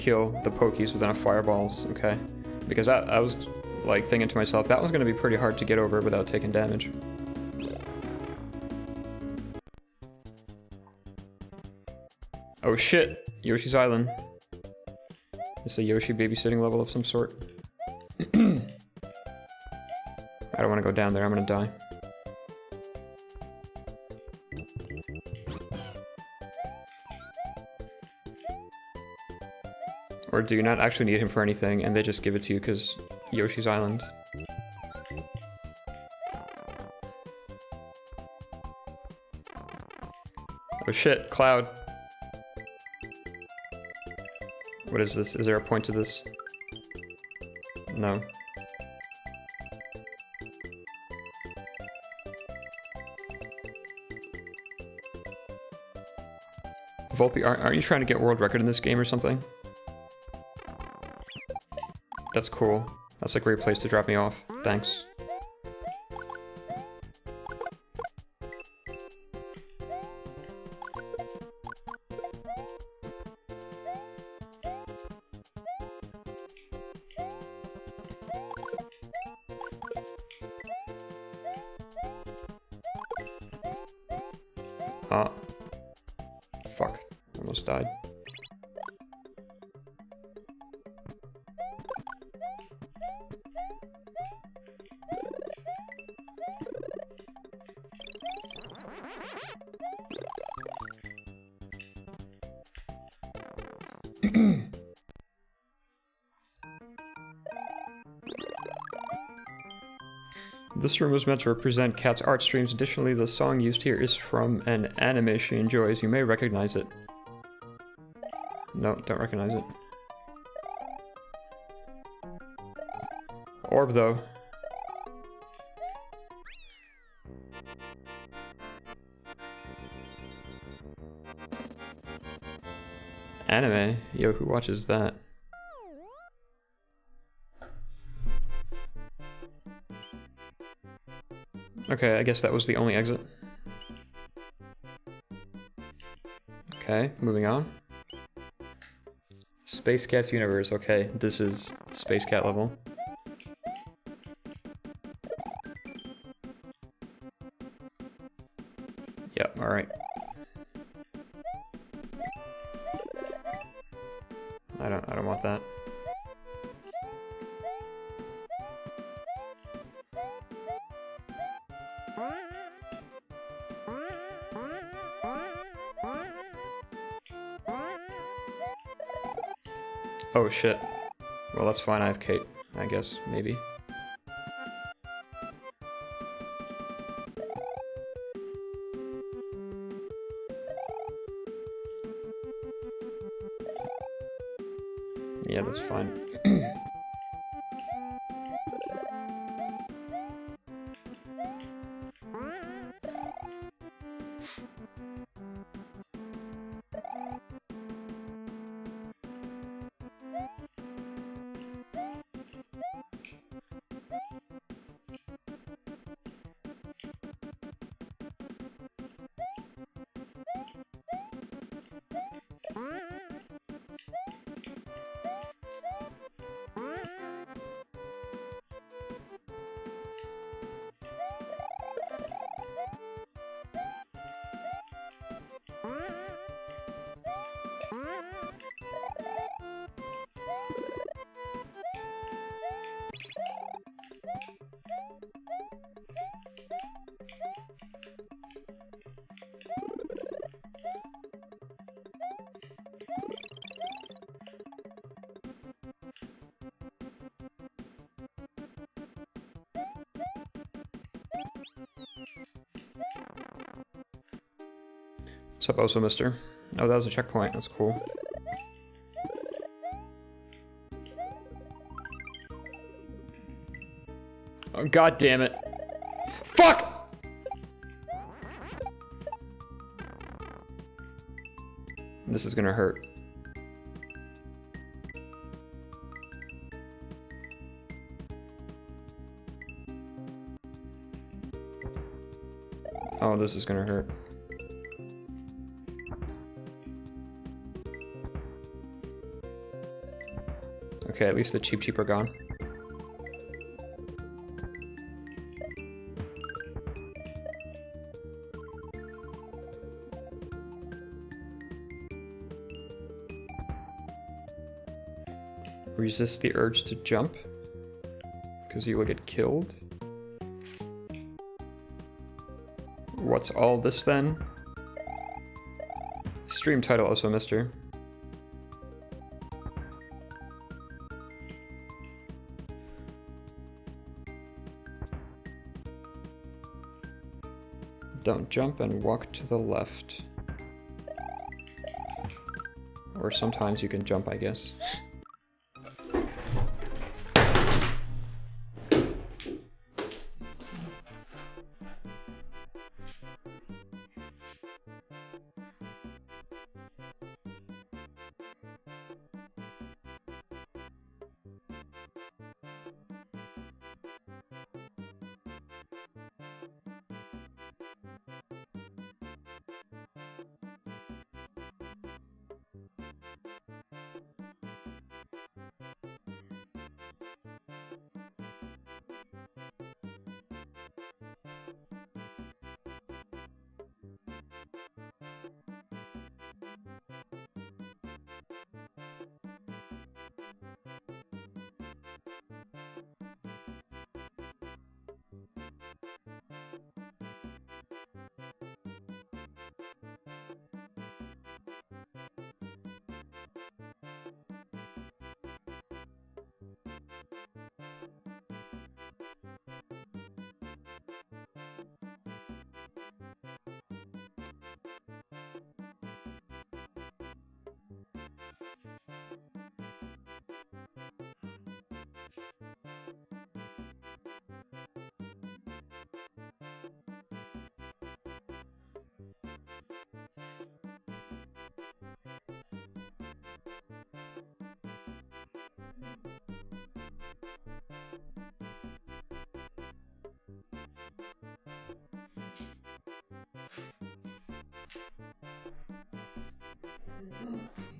kill the Pokies with enough fireballs. Okay. Because I, I was, like, thinking to myself, that one's gonna be pretty hard to get over without taking damage. Oh shit, Yoshi's Island. It's a Yoshi babysitting level of some sort. I don't want to go down there, I'm gonna die. Or do you not actually need him for anything and they just give it to you because Yoshi's Island? Oh shit, Cloud. What is this? Is there a point to this? No. Volpe, aren't you trying to get world record in this game or something? That's cool. That's a great place to drop me off. Thanks. This room was meant to represent Kat's art streams. Additionally, the song used here is from an anime she enjoys. You may recognize it. No, don't recognize it. Orb, though. Anime? Yo, who watches that? Okay, I guess that was the only exit. Okay, moving on. Space Cat's universe. Okay, this is Space Cat level. Fine. I have Kate, I guess, maybe. What's up, also, mister? Oh, that was a checkpoint. That's cool. Oh, god damn it. Fuck! This is gonna hurt. Oh, this is gonna hurt. Okay, at least the cheap Cheep are gone. Resist the urge to jump, because you will get killed. What's all this then? Stream title also, mister. Jump and walk to the left. Or sometimes you can jump, I guess. Mm-hmm.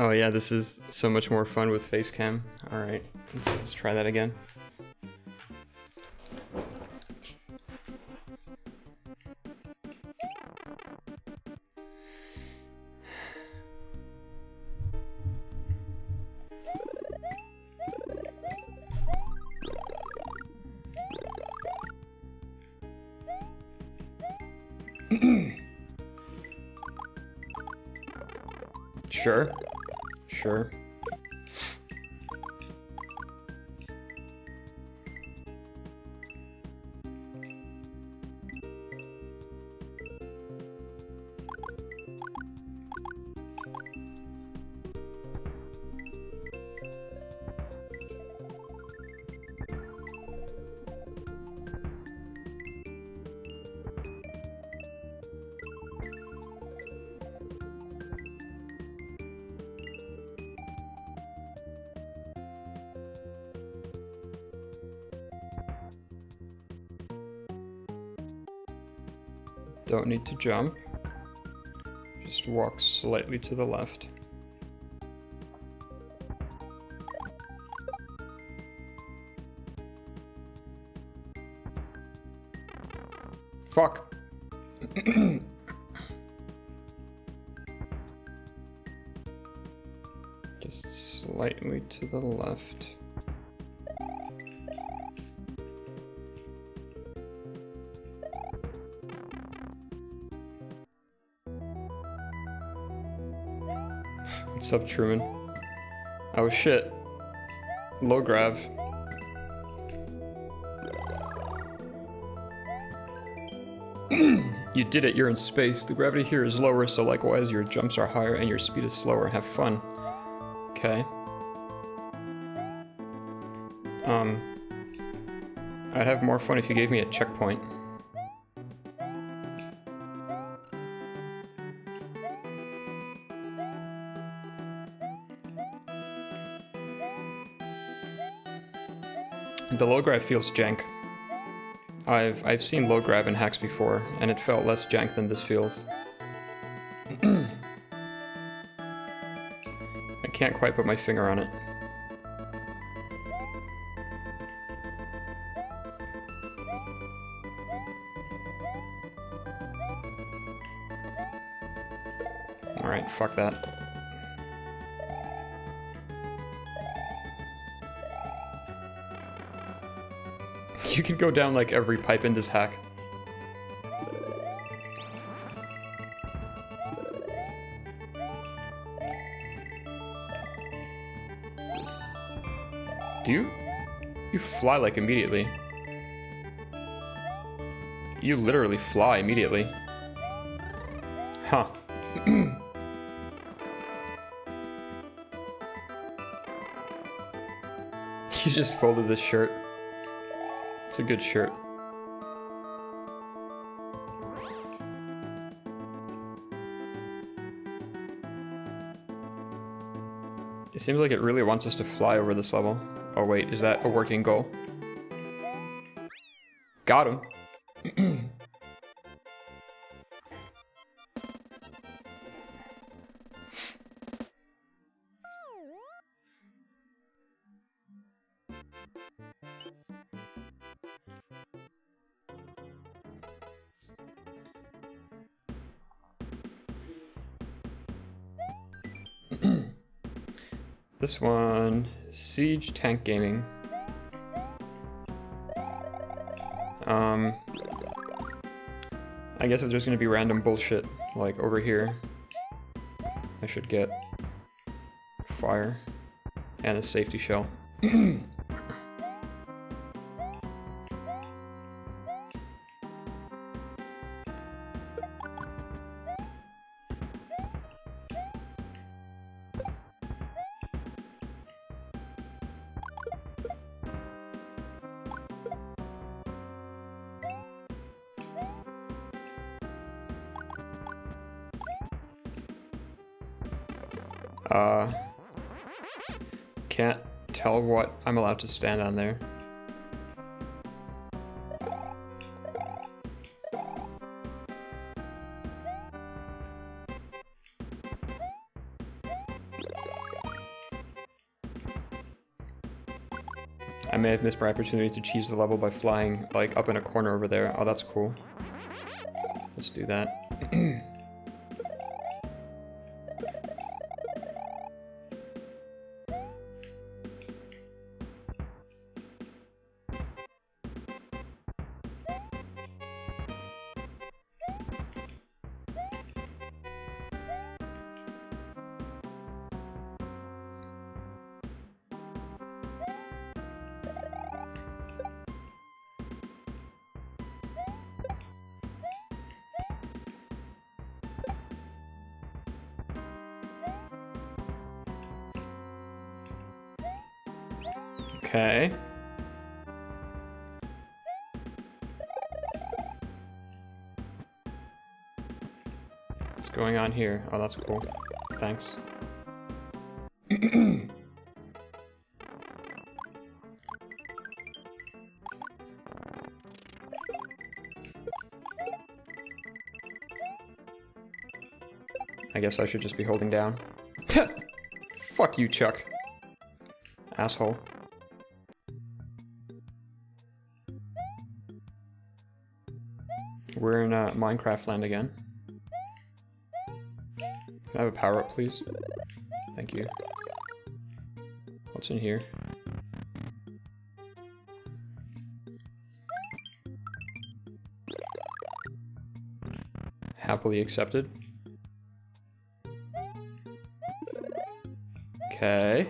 Oh yeah, this is so much more fun with face cam. All right, let's, let's try that again. sure. Sure. Need to jump. Just walk slightly to the left. Fuck. Just slightly to the left. What's up, Truman? Oh shit. Low grav. you did it, you're in space. The gravity here is lower, so likewise your jumps are higher and your speed is slower. Have fun. Okay. Um, I'd have more fun if you gave me a checkpoint. Grav feels jank. I've I've seen low grav in hacks before, and it felt less jank than this feels. I can't quite put my finger on it. Alright, fuck that. You can go down like every pipe in this hack. Do you? You fly like immediately. You literally fly immediately. Huh. you just folded this shirt. It's a good shirt. It seems like it really wants us to fly over this level. Oh wait, is that a working goal? Got him. Siege Tank Gaming. Um, I guess if there's gonna be random bullshit, like over here, I should get fire and a safety shell. to stand on there. I may have missed my opportunity to cheese the level by flying like up in a corner over there. Oh, that's cool. Let's do that. Oh, that's cool. Thanks. I guess I should just be holding down. Fuck you, Chuck. Asshole. We're in uh, Minecraft land again. Have a power up, please? Thank you. What's in here? Happily accepted. Okay.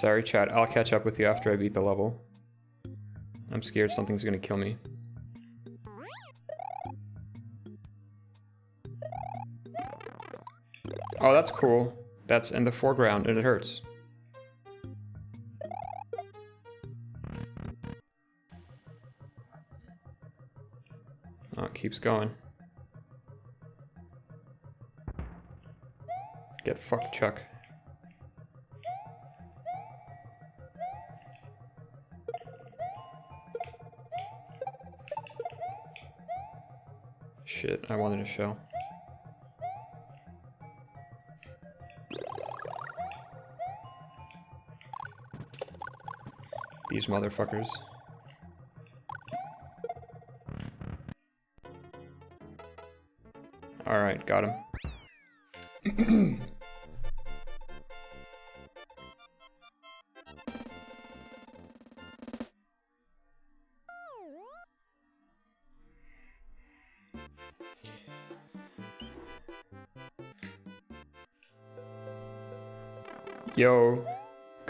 Sorry, chat. I'll catch up with you after I beat the level. I'm scared something's gonna kill me. Oh, that's cool. That's in the foreground and it hurts. Oh, it keeps going. Get fucked, Chuck. Shit, I wanted to show. These motherfuckers. Alright, got him.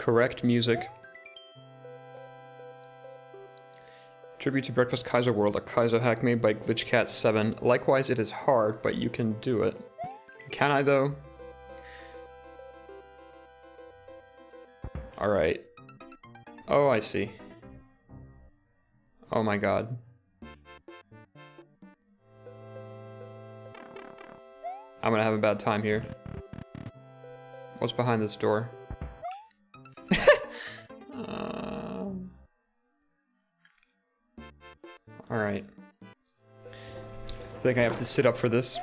correct music. Tribute to Breakfast Kaizo World, a Kaizo hack made by GlitchCat7. Likewise, it is hard, but you can do it. Can I, though? Alright. Oh, I see. Oh my god. I'm gonna have a bad time here. What's behind this door? I think I have to sit up for this.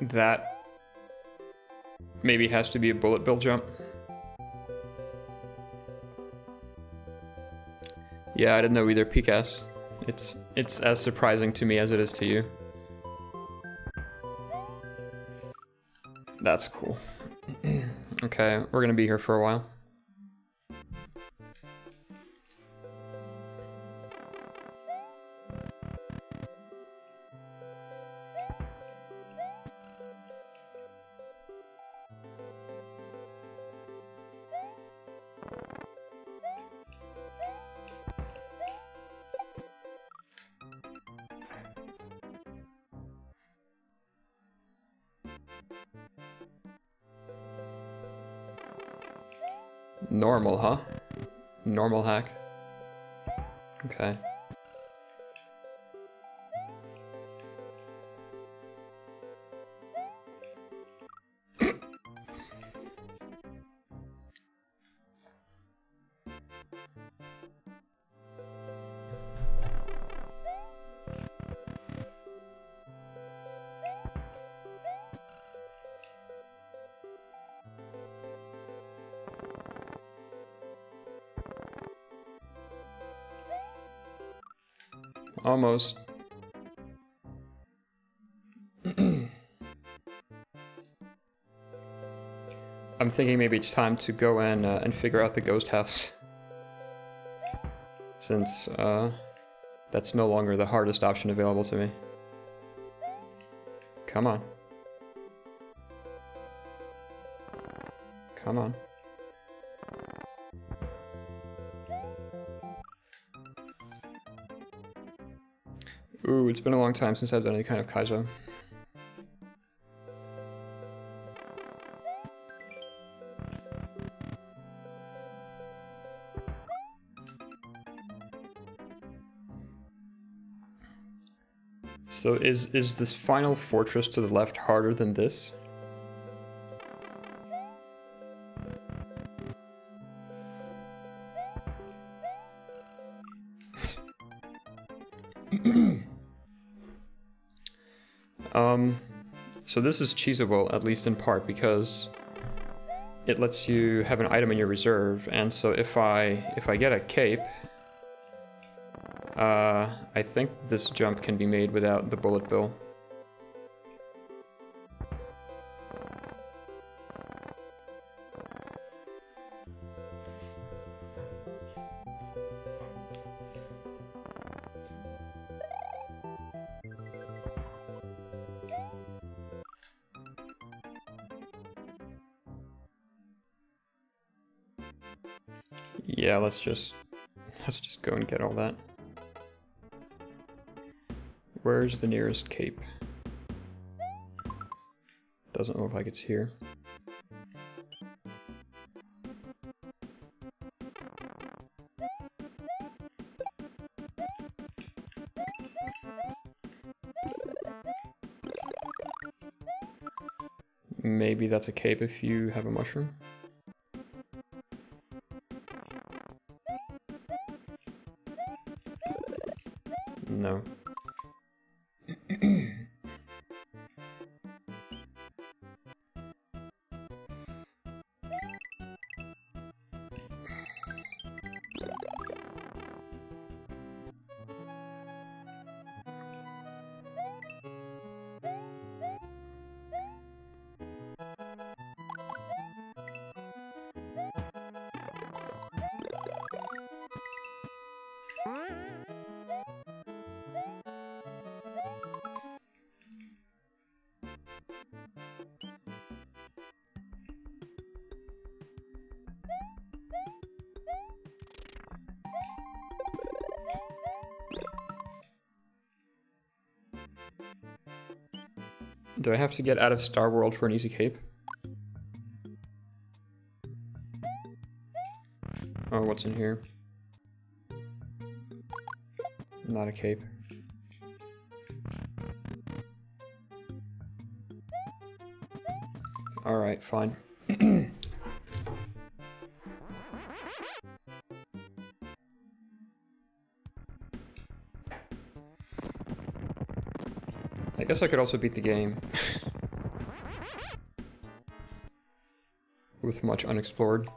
That maybe has to be a bullet bill jump. Yeah, I didn't know either, PCAS. It's it's as surprising to me as it is to you. That's cool. okay, we're gonna be here for a while. Normal, huh? Normal hack. Okay. Almost. I'm thinking maybe it's time to go and, uh, and figure out the ghost house. Since, uh, that's no longer the hardest option available to me. Come on. Come on. It's been a long time since I've done any kind of Kaizo. So is is this final fortress to the left harder than this? So this is cheesable, at least in part, because it lets you have an item in your reserve, and so if I if I get a cape, uh, I think this jump can be made without the bullet bill. Let's just let's just go and get all that. Where's the nearest cape? Doesn't look like it's here. Maybe that's a cape if you have a mushroom. Have to get out of Star World for an easy cape? Oh, what's in here? Not a cape. Alright, fine. I could also beat the game. With much unexplored.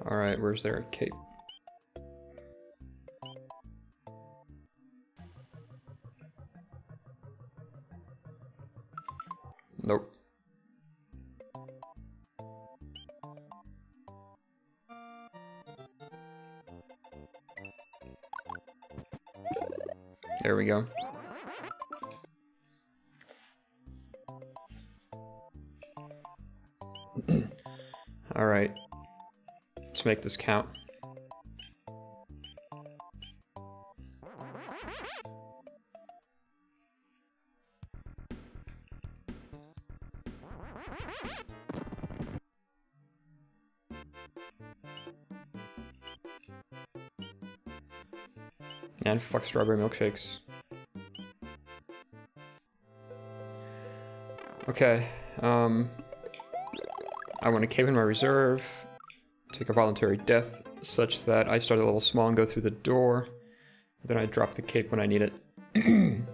Alright, where's there a cape? Go. All right. Let's make this count. And fuck strawberry milkshakes. Okay, um... I want to cave in my reserve, take a voluntary death, such that I start a little small and go through the door. Then I drop the cape when I need it.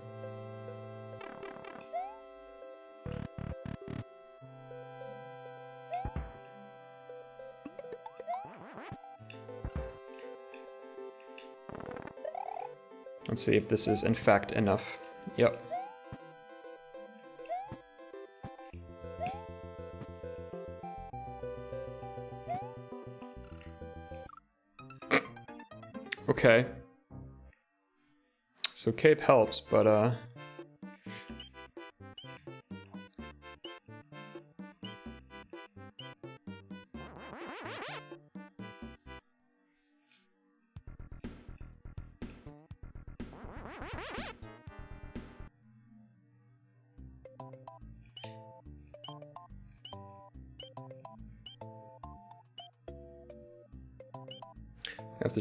Let's see if this is in fact enough. Yep. Okay. So cape helps, but uh...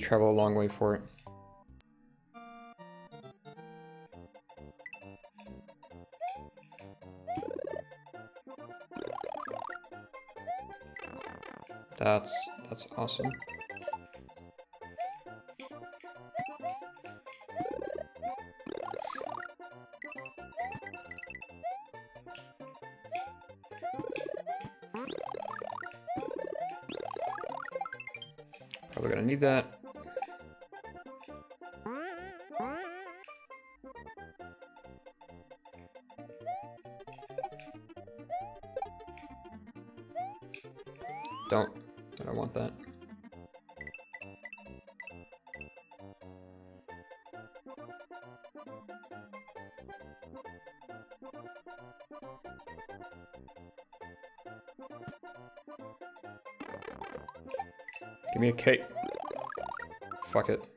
travel a long way for it. That's that's awesome. Probably gonna need that. Me a cake. Fuck it.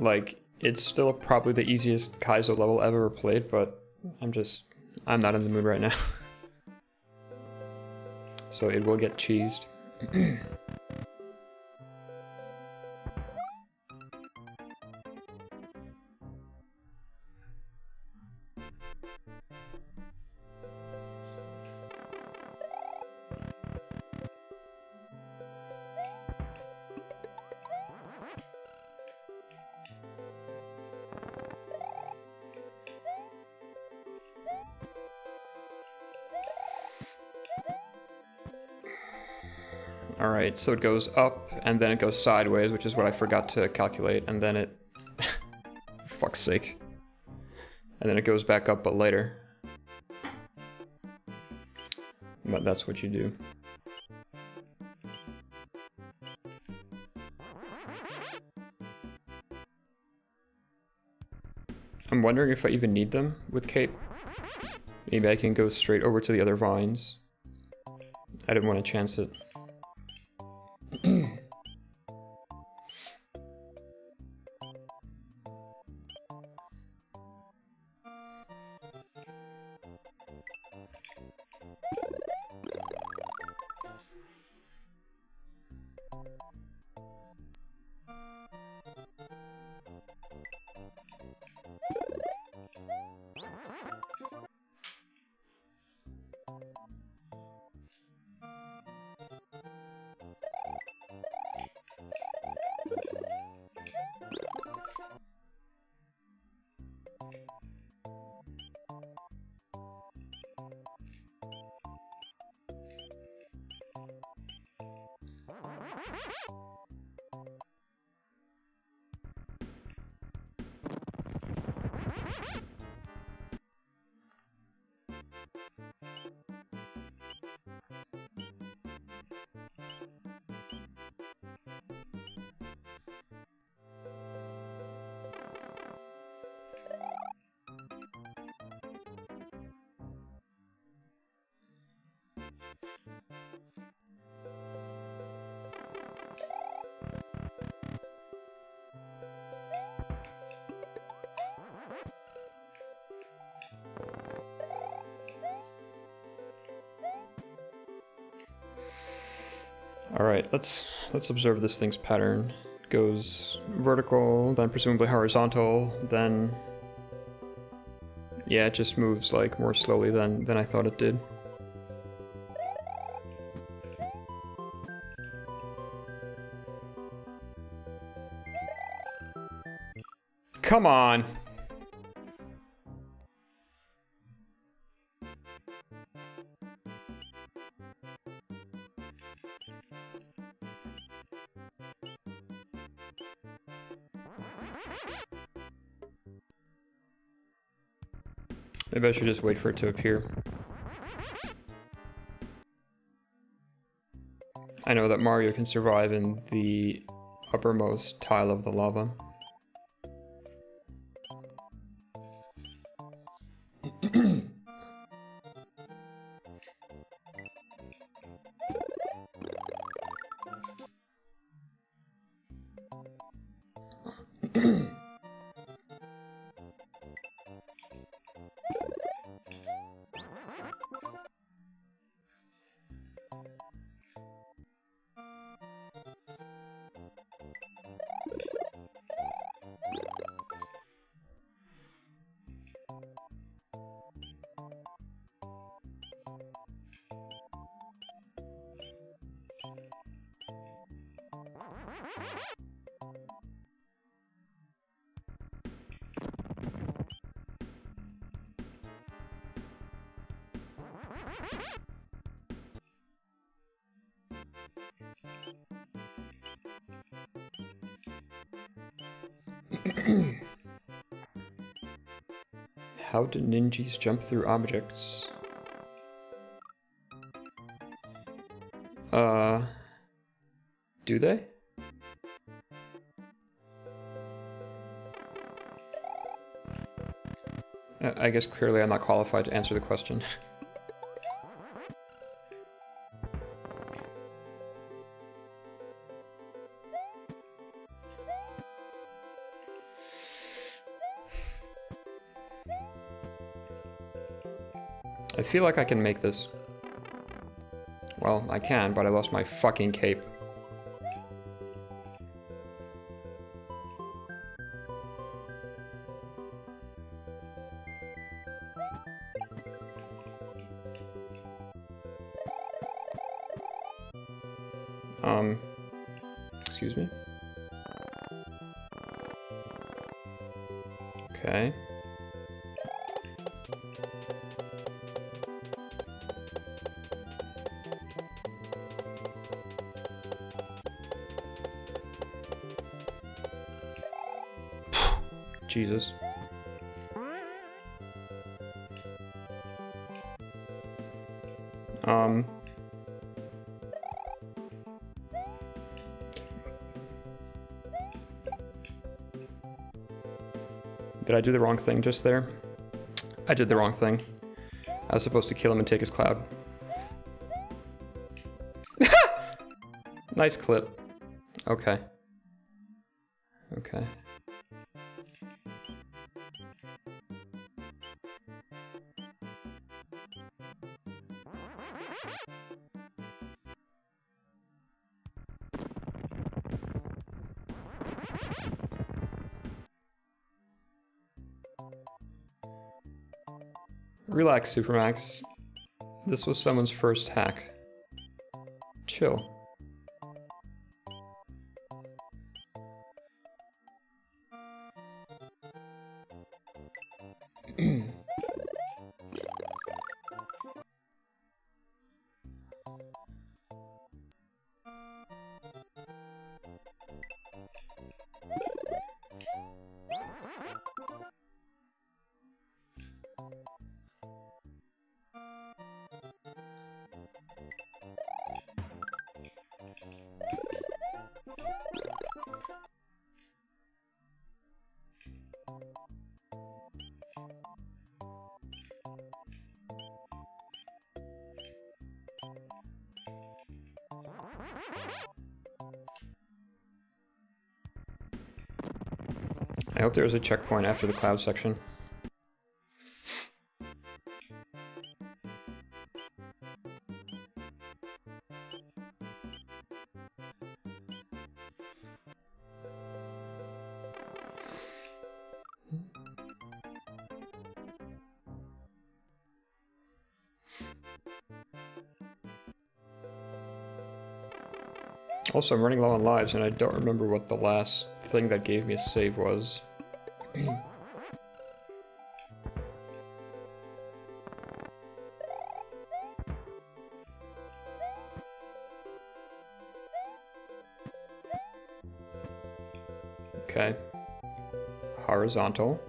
Like, it's still probably the easiest Kaizo level I've ever played, but I'm just, I'm not in the mood right now. so it will get cheesed. so it goes up and then it goes sideways, which is what I forgot to calculate, and then it... fuck's sake. And then it goes back up, but later. But that's what you do. I'm wondering if I even need them with Cape. Maybe I can go straight over to the other vines. I didn't want to chance it. Ha ha ha! All right, let's let's observe this thing's pattern. It goes vertical, then presumably horizontal, then yeah, it just moves like more slowly than than I thought it did. Come on. I should just wait for it to appear. I know that Mario can survive in the uppermost tile of the lava. Do ninjas jump through objects? Uh, do they? I guess clearly I'm not qualified to answer the question. feel like I can make this. Well, I can, but I lost my fucking cape. I do the wrong thing just there? I did the wrong thing. I was supposed to kill him and take his cloud. nice clip. Okay. Okay. Relax, Supermax. This was someone's first hack. Chill. I hope there is a checkpoint after the cloud section. Also, I'm running low on lives, and I don't remember what the last thing that gave me a save was. Horizontal.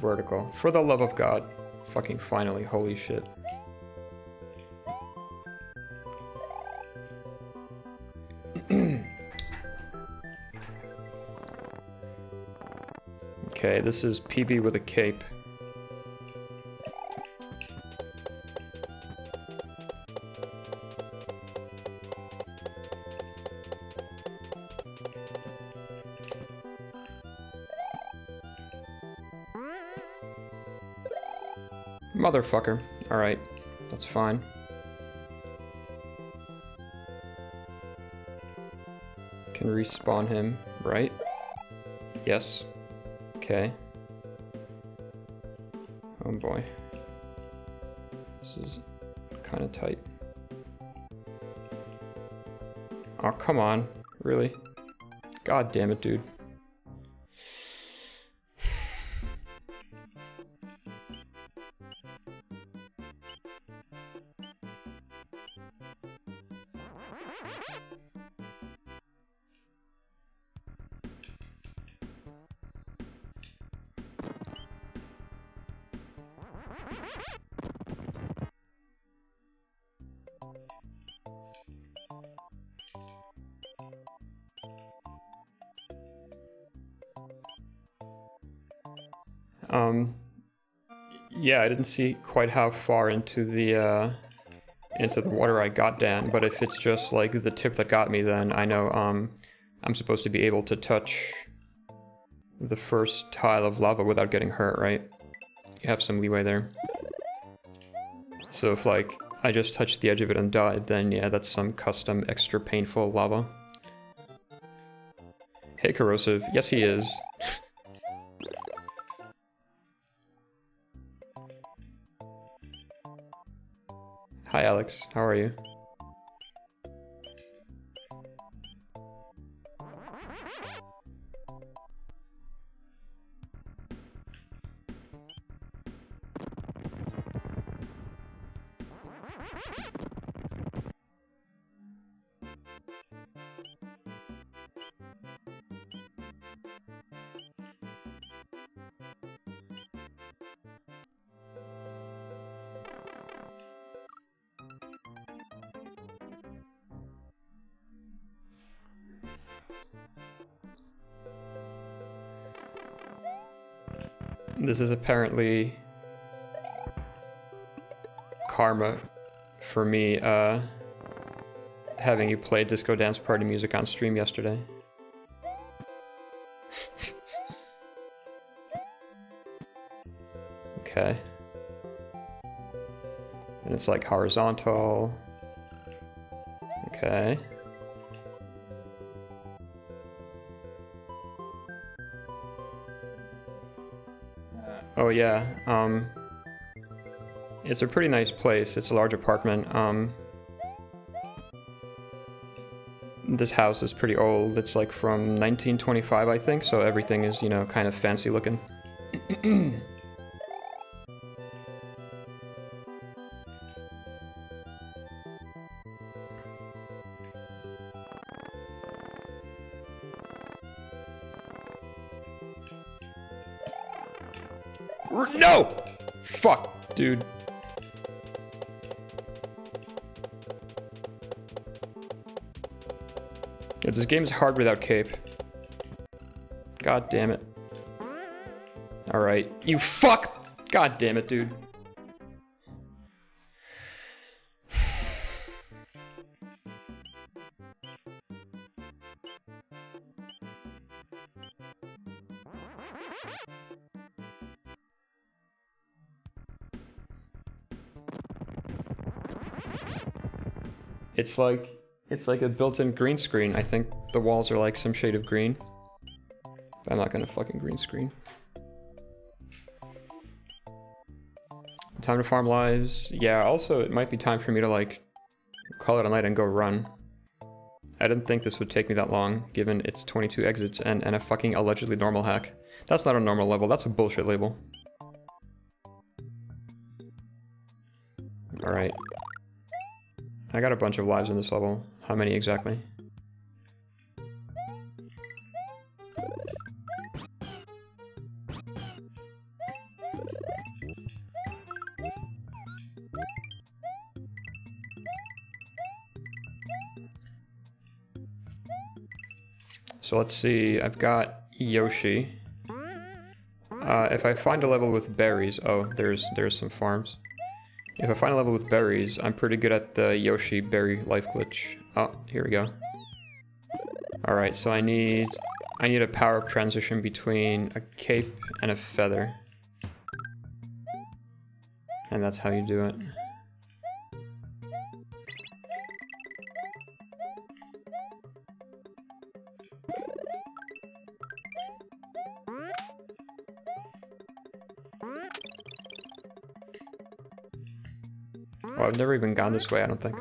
Vertical. For the love of God. Fucking finally, holy shit. Okay, this is PB with a cape. Motherfucker. Alright, that's fine. Can respawn him, right? Yes. Okay. Oh boy. This is kind of tight. Oh, come on. Really? God damn it, dude. I didn't see quite how far into the uh, into the water I got down, but if it's just like the tip that got me, then I know um, I'm supposed to be able to touch the first tile of lava without getting hurt, right? You have some leeway there. So if like I just touched the edge of it and died, then yeah, that's some custom extra painful lava. Hey, corrosive. Yes, he is. How are you? This is apparently karma for me uh, having you play disco dance party music on stream yesterday. okay. And it's like horizontal. Okay. Oh yeah, um, it's a pretty nice place. It's a large apartment. Um, this house is pretty old. It's like from 1925, I think, so everything is, you know, kind of fancy looking. game's hard without cape. God damn it. Alright. You fuck! God damn it, dude. It's like it's like a built-in green screen. I think the walls are like some shade of green. I'm not gonna fucking green screen. Time to farm lives. Yeah, also it might be time for me to like call it a night and go run. I didn't think this would take me that long, given it's 22 exits and, and a fucking allegedly normal hack. That's not a normal level, that's a bullshit label. Alright, I got a bunch of lives in this level. How many exactly? So let's see, I've got Yoshi. Uh, if I find a level with berries, oh, there's there's some farms. If I find a level with berries, I'm pretty good at the Yoshi berry life glitch. Oh, here we go. Alright, so I need I need a power-up transition between a cape and a feather. And that's how you do it. I've never even gone this way, I don't think.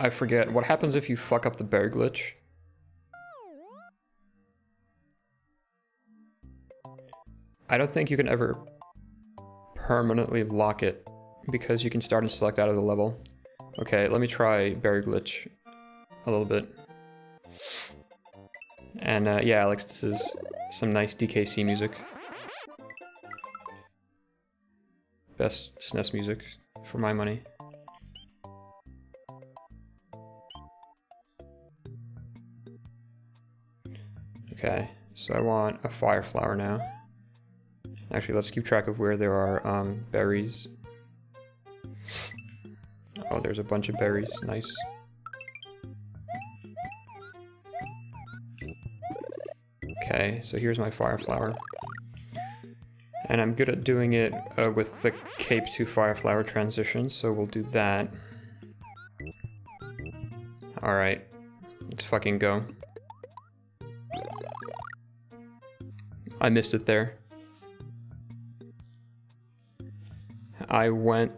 I forget. What happens if you fuck up the bear glitch? I don't think you can ever permanently lock it because you can start and select out of the level. Okay, let me try berry glitch a little bit. And uh, yeah, Alex, this is some nice DKC music. Best SNES music for my money. Okay, so I want a fire flower now. Actually, let's keep track of where there are um, berries. Oh, there's a bunch of berries. Nice. Okay, so here's my fire flower. And I'm good at doing it uh, with the cape to fire flower transition, so we'll do that. Alright, let's fucking go. I missed it there. I went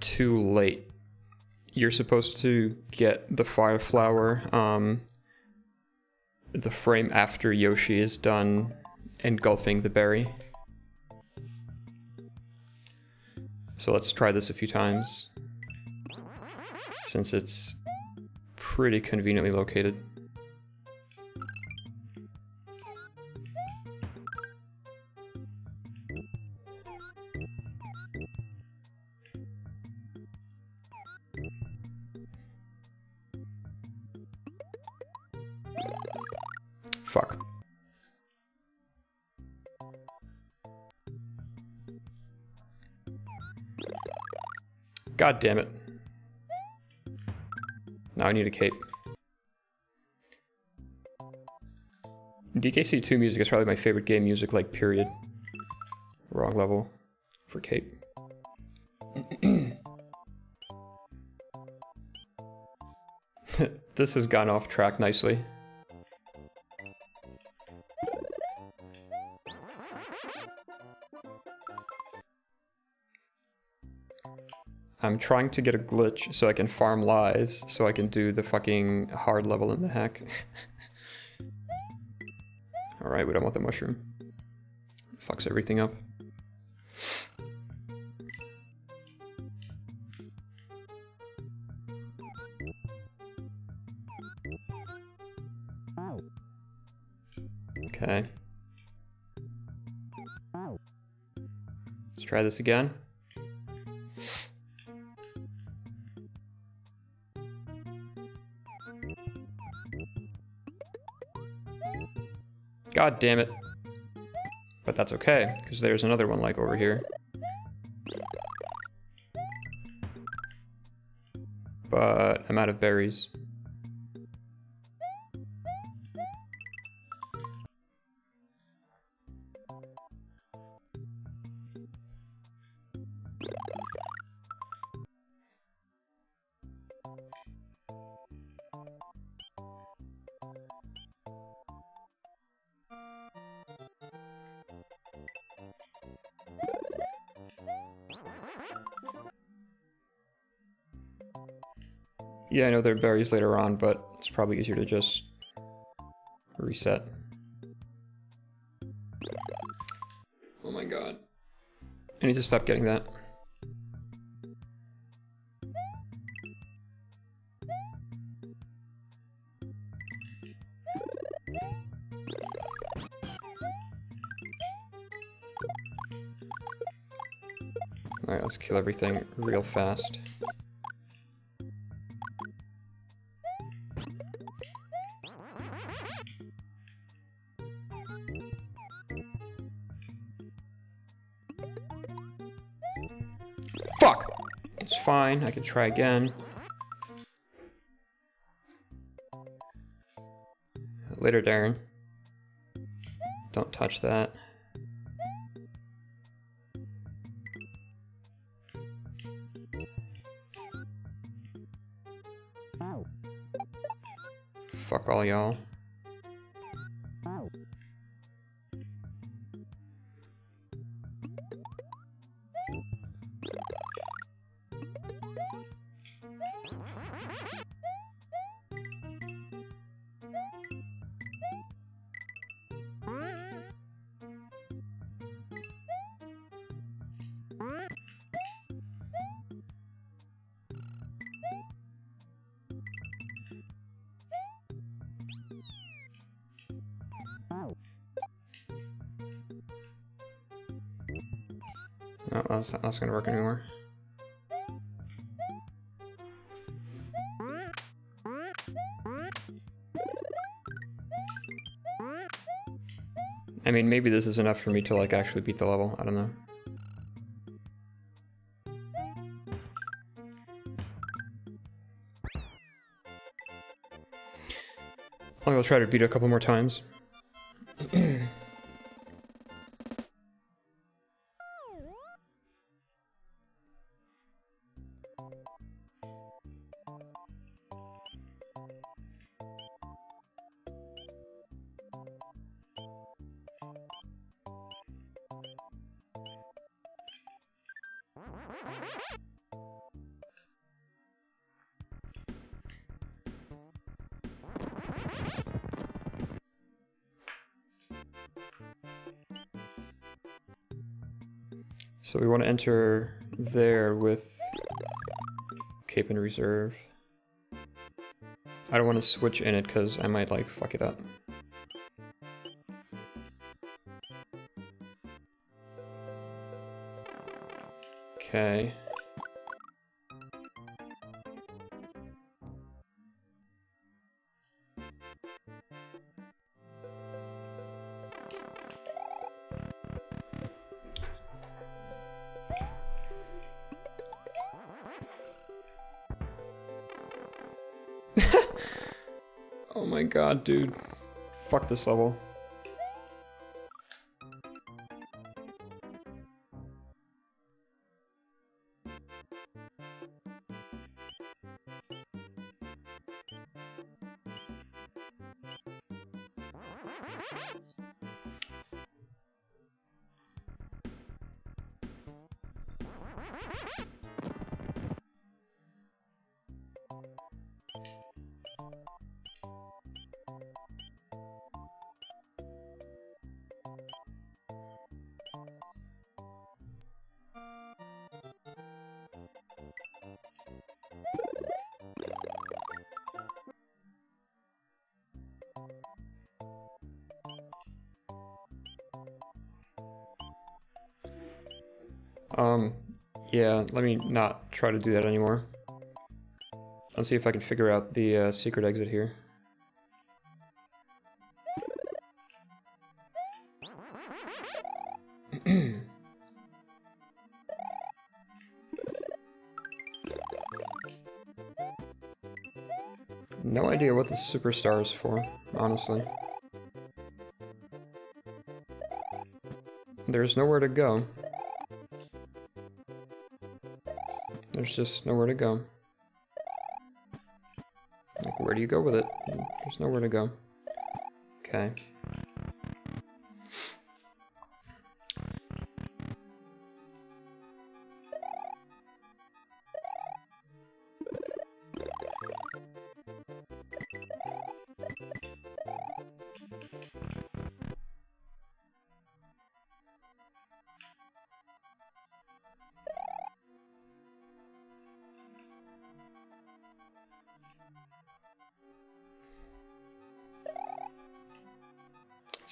too late. You're supposed to get the fire flower, um, the frame after Yoshi is done engulfing the berry. So let's try this a few times, since it's pretty conveniently located. God damn it. Now I need a cape. DKC2 music is probably my favorite game music, like, period. Wrong level for cape. this has gone off track nicely. I'm trying to get a glitch so I can farm lives, so I can do the fucking hard level in the hack. Alright, we don't want the mushroom. Fucks everything up. Okay. Let's try this again. God damn it. But that's okay, because there's another one like over here. But I'm out of berries. Yeah, I know there are berries later on, but it's probably easier to just reset. Oh my god. I need to stop getting that. Alright, let's kill everything real fast. Fine, I can try again. Later, Darren. Don't touch that. Fuck all y'all. Gonna work anymore. I mean, maybe this is enough for me to like actually beat the level. I don't know. I'll try to beat it a couple more times. Enter there with Cape and Reserve. I don't want to switch in it because I might like fuck it up. Okay. God, dude. Fuck this level. Not try to do that anymore. Let's see if I can figure out the uh, secret exit here. no idea what the superstar is for, honestly. There's nowhere to go. There's just nowhere to go. Like, where do you go with it? There's nowhere to go. Okay.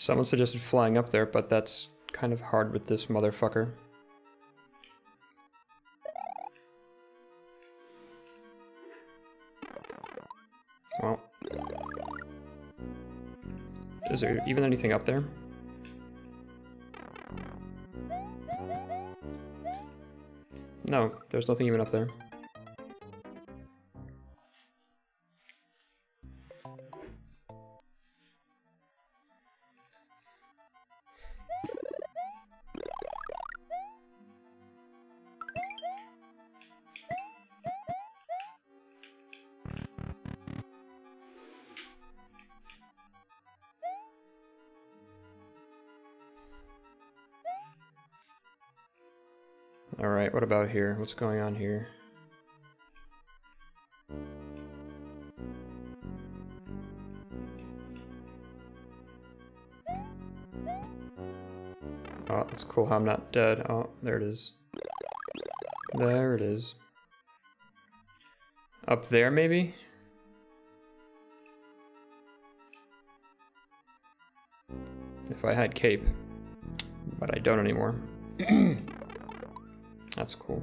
Someone suggested flying up there, but that's kind of hard with this motherfucker. Well. Is there even anything up there? No, there's nothing even up there. About here? What's going on here? Oh, that's cool how I'm not dead. Oh, there it is. There it is. Up there, maybe? If I had cape. But I don't anymore. That's cool.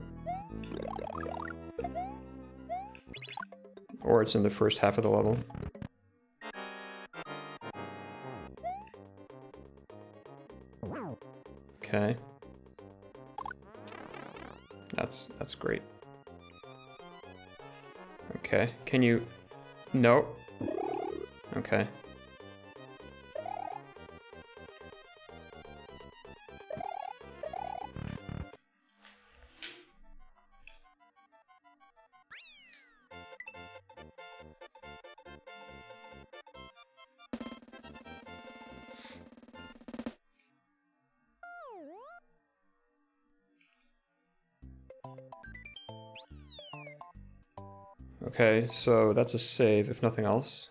Or it's in the first half of the level. Okay. That's that's great. Okay, can you... No. Okay. Okay, so that's a save, if nothing else.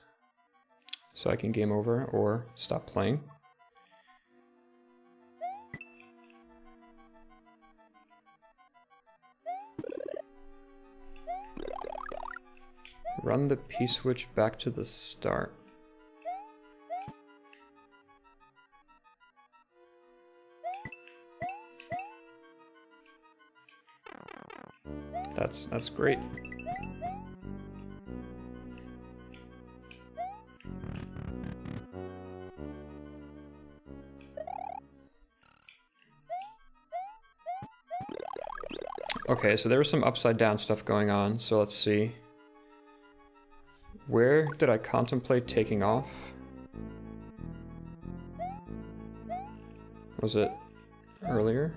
So I can game over or stop playing. Run the P-switch back to the start. That's that's great. Okay, so there was some upside down stuff going on, so let's see. Where did I contemplate taking off? Was it earlier?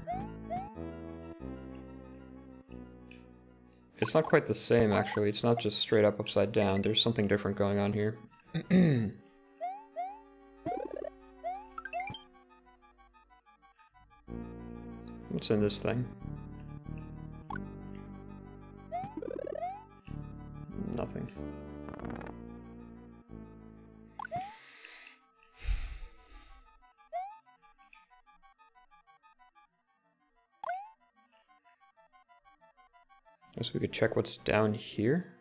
It's not quite the same, actually. It's not just straight up upside down. There's something different going on here. What's in this thing? Nothing. Guess we could check what's down here.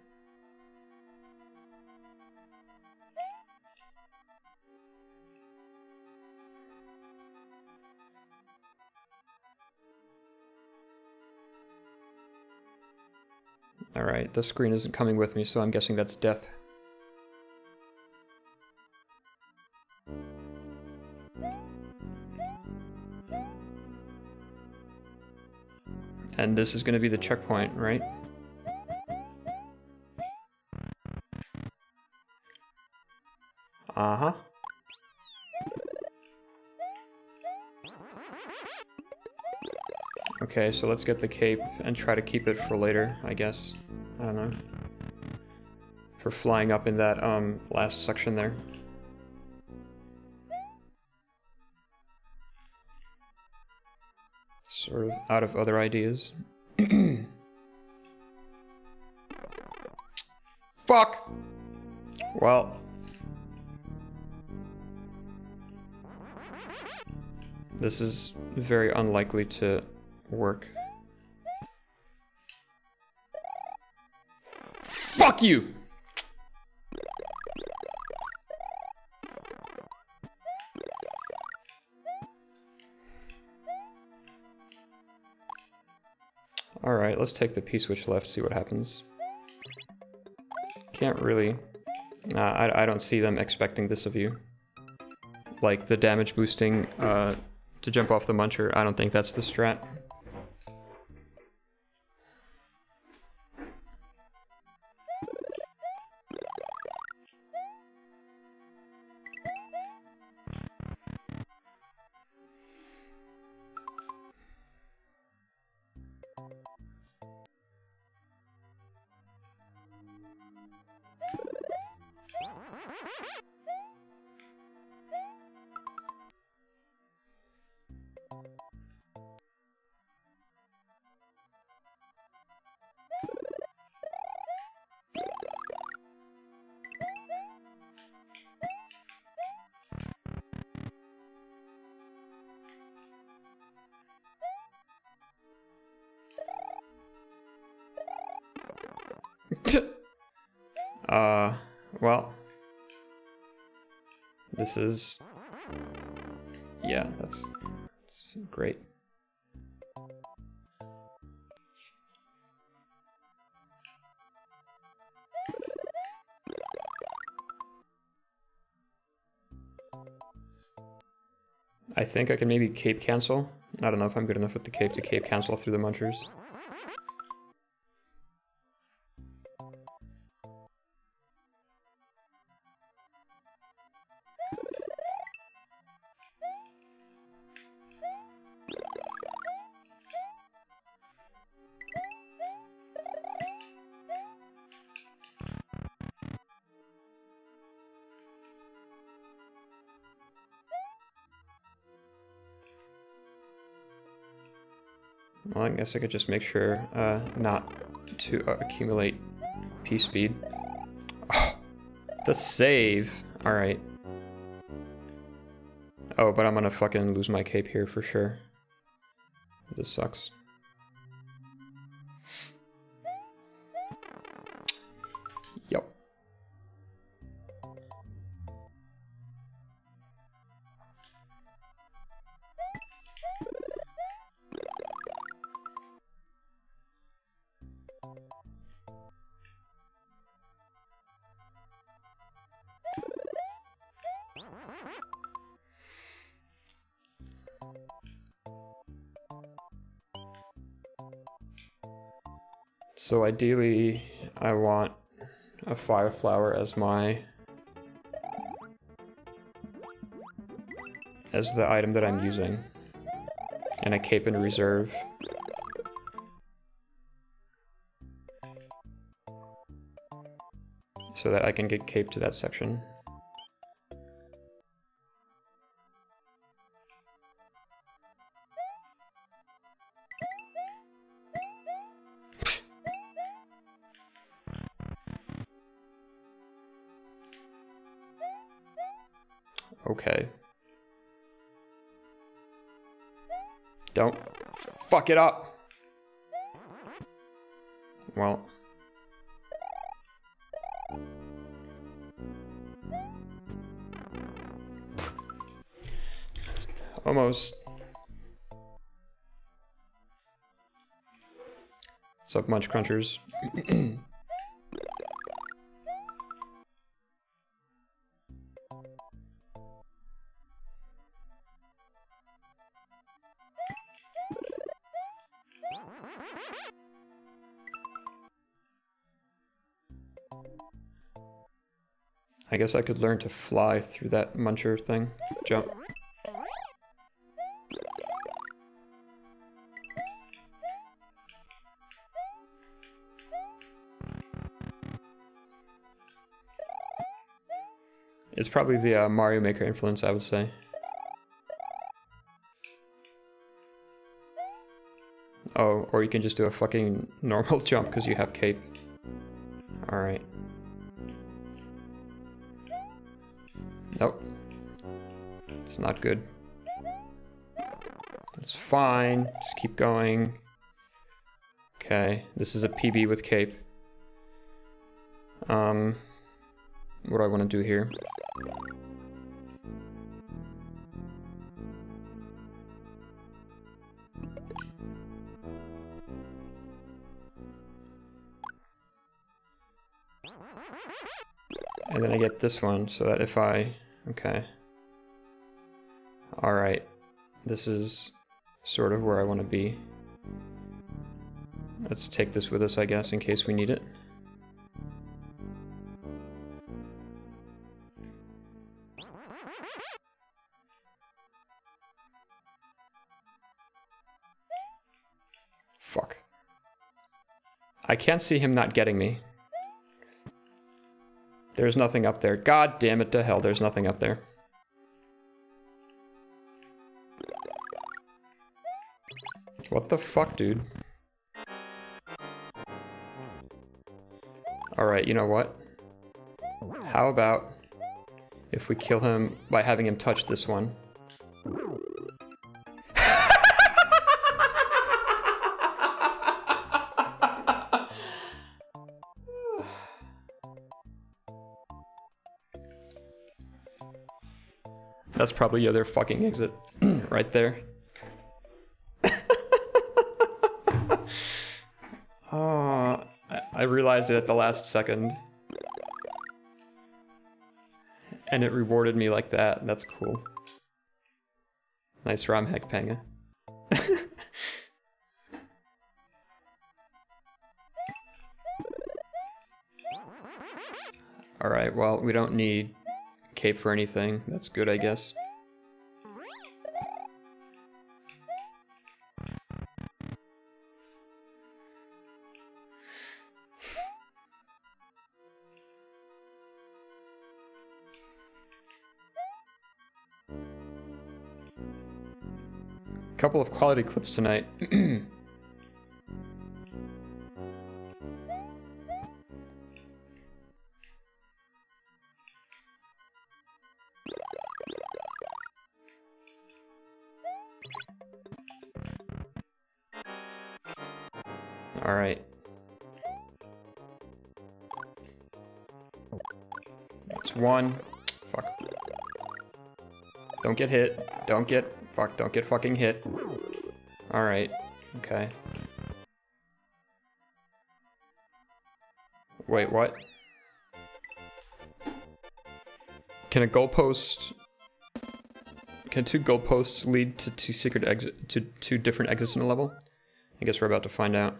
The screen isn't coming with me, so I'm guessing that's death. And this is going to be the checkpoint, right? Uh-huh. Okay, so let's get the cape and try to keep it for later, I guess. I don't know. For flying up in that um, last section there. Sort of out of other ideas. Fuck! Well. This is very unlikely to work. Fuck you! Alright, let's take the P-switch left, see what happens. Can't really... Uh, I, I don't see them expecting this of you. Like, the damage boosting uh, to jump off the muncher, I don't think that's the strat. Yeah, that's, that's great. I think I can maybe cape cancel. I don't know if I'm good enough with the cape to cape cancel through the munchers. Guess I could just make sure uh, not to uh, accumulate P speed. Oh, the save. All right. Oh, but I'm gonna fucking lose my cape here for sure. This sucks. Ideally, I want a fire flower as my as the item that I'm using, and a cape in reserve. So that I can get cape to that section. Fuck it up. Well. Almost. What's up, Munch Crunchers? guess I could learn to fly through that muncher thing. Jump. It's probably the uh, Mario Maker influence, I would say. Oh, or you can just do a fucking normal jump because you have cape. Good. It's fine. Just keep going. Okay, this is a PB with cape. Um, what do I want to do here? And then I get this one, so that if I... Okay. Alright. This is sort of where I want to be. Let's take this with us, I guess, in case we need it. Fuck. I can't see him not getting me. There's nothing up there. God damn it to hell, there's nothing up there. What the fuck, dude? Alright, you know what? How about if we kill him by having him touch this one? That's probably the other fucking exit right there. Realized it at the last second. And it rewarded me like that. That's cool. Nice ROM hack Panga. Alright, well, we don't need cape for anything. That's good, I guess. Couple of quality clips tonight. Alright. It's one. Fuck. Don't get hit. Don't get... Fuck, don't get fucking hit. Alright. Okay. Wait, what? Can a goalpost... Can two goalposts lead to two secret exit... to two different exits in a level? I guess we're about to find out.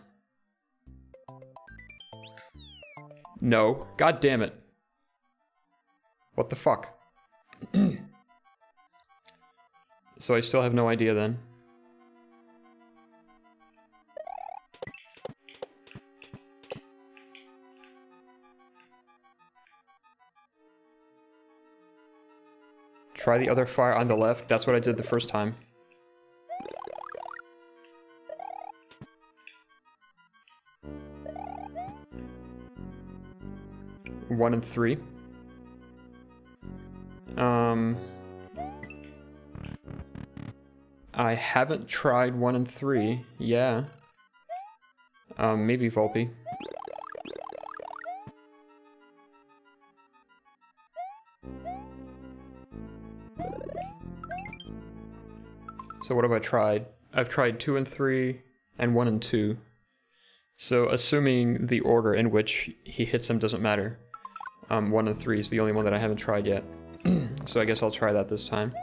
No. God damn it. What the fuck? so I still have no idea then. Try the other fire on the left. That's what I did the first time. one and three. Um, I haven't tried one and three. Yeah. Um, maybe Volpe. So what have I tried? I've tried two and three and one and two. So assuming the order in which he hits them doesn't matter. Um, one and three is the only one that I haven't tried yet. so I guess I'll try that this time.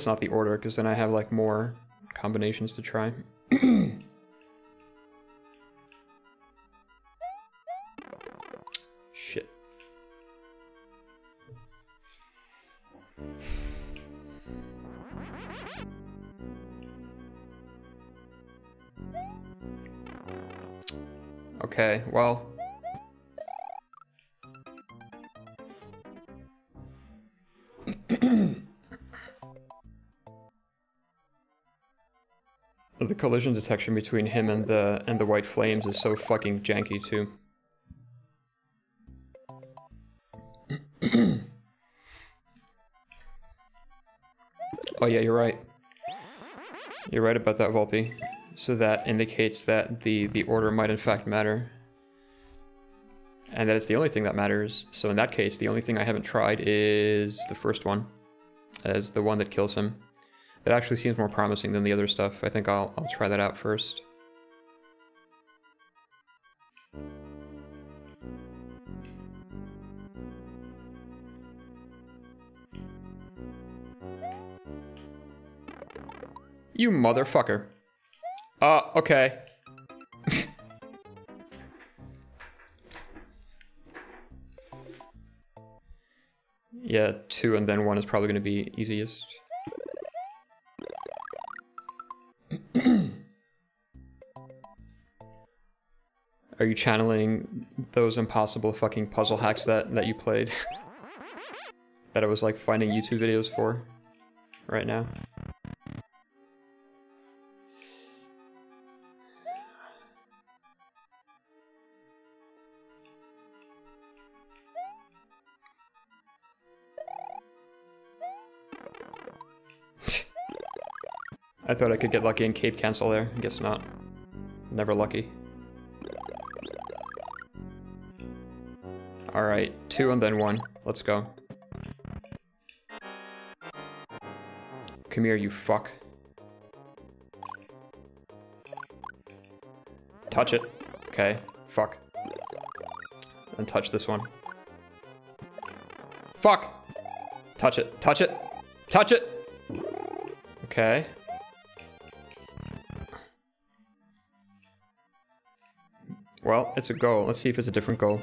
It's not the order, because then I have, like, more combinations to try. Shit. Okay, well... the collision detection between him and the and the white flames is so fucking janky too. oh yeah, you're right. You're right about that, Volpe. So that indicates that the, the order might in fact matter. And that it's the only thing that matters. So in that case, the only thing I haven't tried is the first one. As the one that kills him. That actually seems more promising than the other stuff. I think I'll, I'll try that out first. You motherfucker. Uh, okay. yeah, two and then one is probably going to be easiest. Are you channeling those impossible fucking puzzle hacks that, that you played? that I was like finding YouTube videos for right now? I thought I could get lucky and cape cancel there. Guess not. Never lucky. Alright, two and then one. Let's go. Come here, you fuck. Touch it. Okay, fuck. And touch this one. Fuck! Touch it, touch it, touch it! Okay. Well, it's a goal. Let's see if it's a different goal.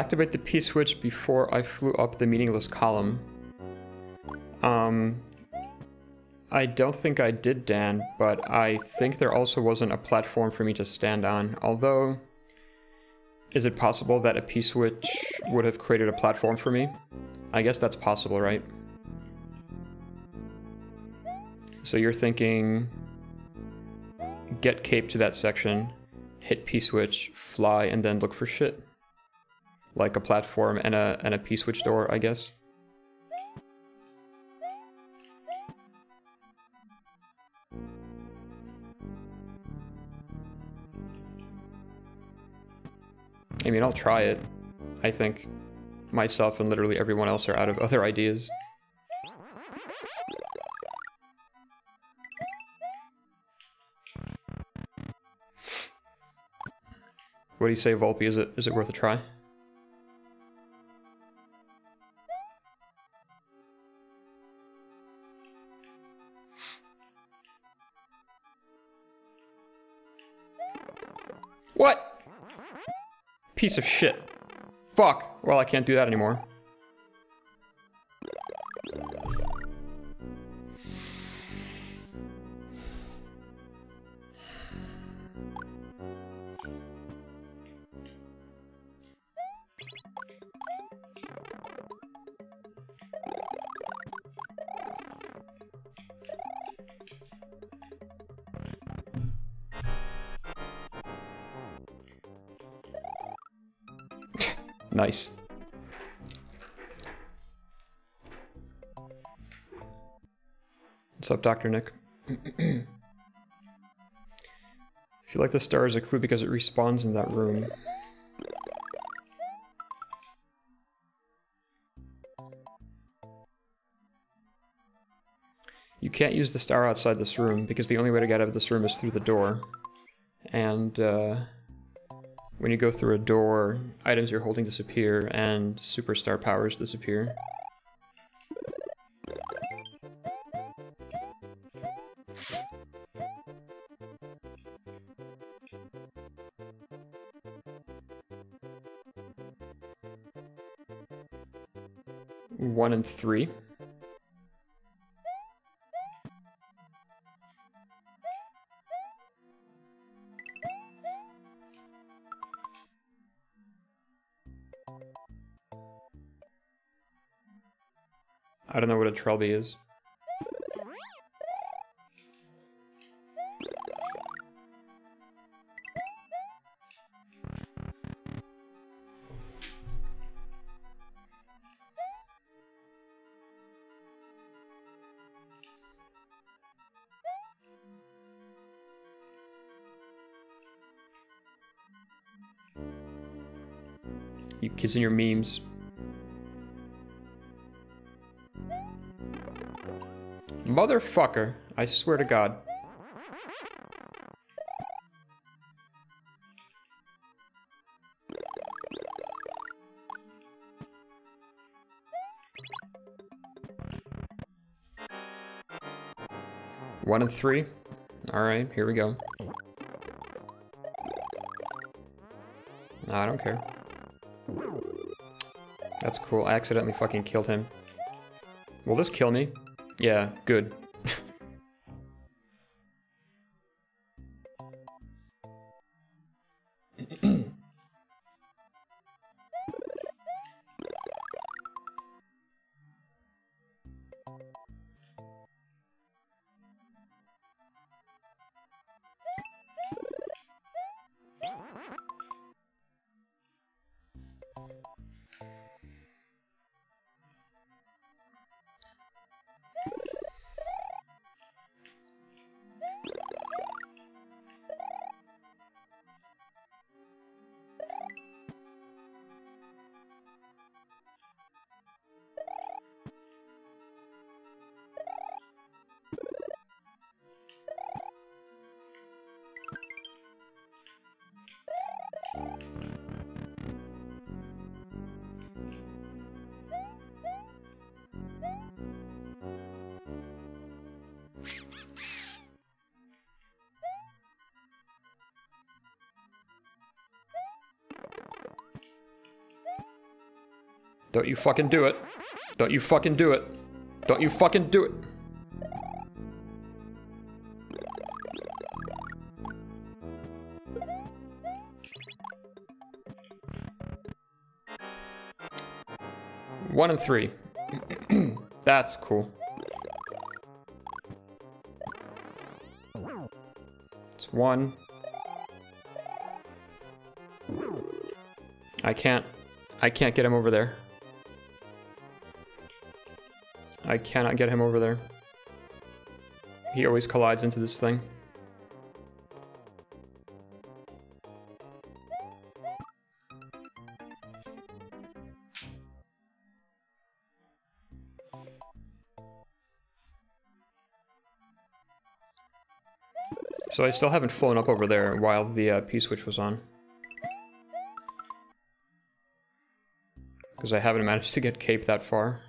Activate the P-switch before I flew up the meaningless column? Um, I don't think I did, Dan, but I think there also wasn't a platform for me to stand on. Although, is it possible that a P-switch would have created a platform for me? I guess that's possible, right? So you're thinking, get cape to that section, hit P-switch, fly, and then look for shit. Like a platform and a, and a P-switch door, I guess. I mean, I'll try it. I think myself and literally everyone else are out of other ideas. What do you say, Volpe? Is it is it worth a try? Piece of shit. Fuck. Well, I can't do that anymore. Dr. Nick? I feel like the star is a clue because it respawns in that room. You can't use the star outside this room because the only way to get out of this room is through the door. And, uh... When you go through a door, items you're holding disappear and superstar powers disappear. One and three. I don't know what a Trelby is. Kids and your memes. Motherfucker. I swear to God. One and three. Alright, here we go. I don't care. That's cool. I accidentally fucking killed him. Will this kill me? Yeah, good. You fucking do it. Don't you fucking do it. Don't you fucking do it. One and three. That's cool. It's one. I can't, I can't get him over there. I cannot get him over there. He always collides into this thing. So I still haven't flown up over there while the uh, P-switch was on. Because I haven't managed to get Cape that far.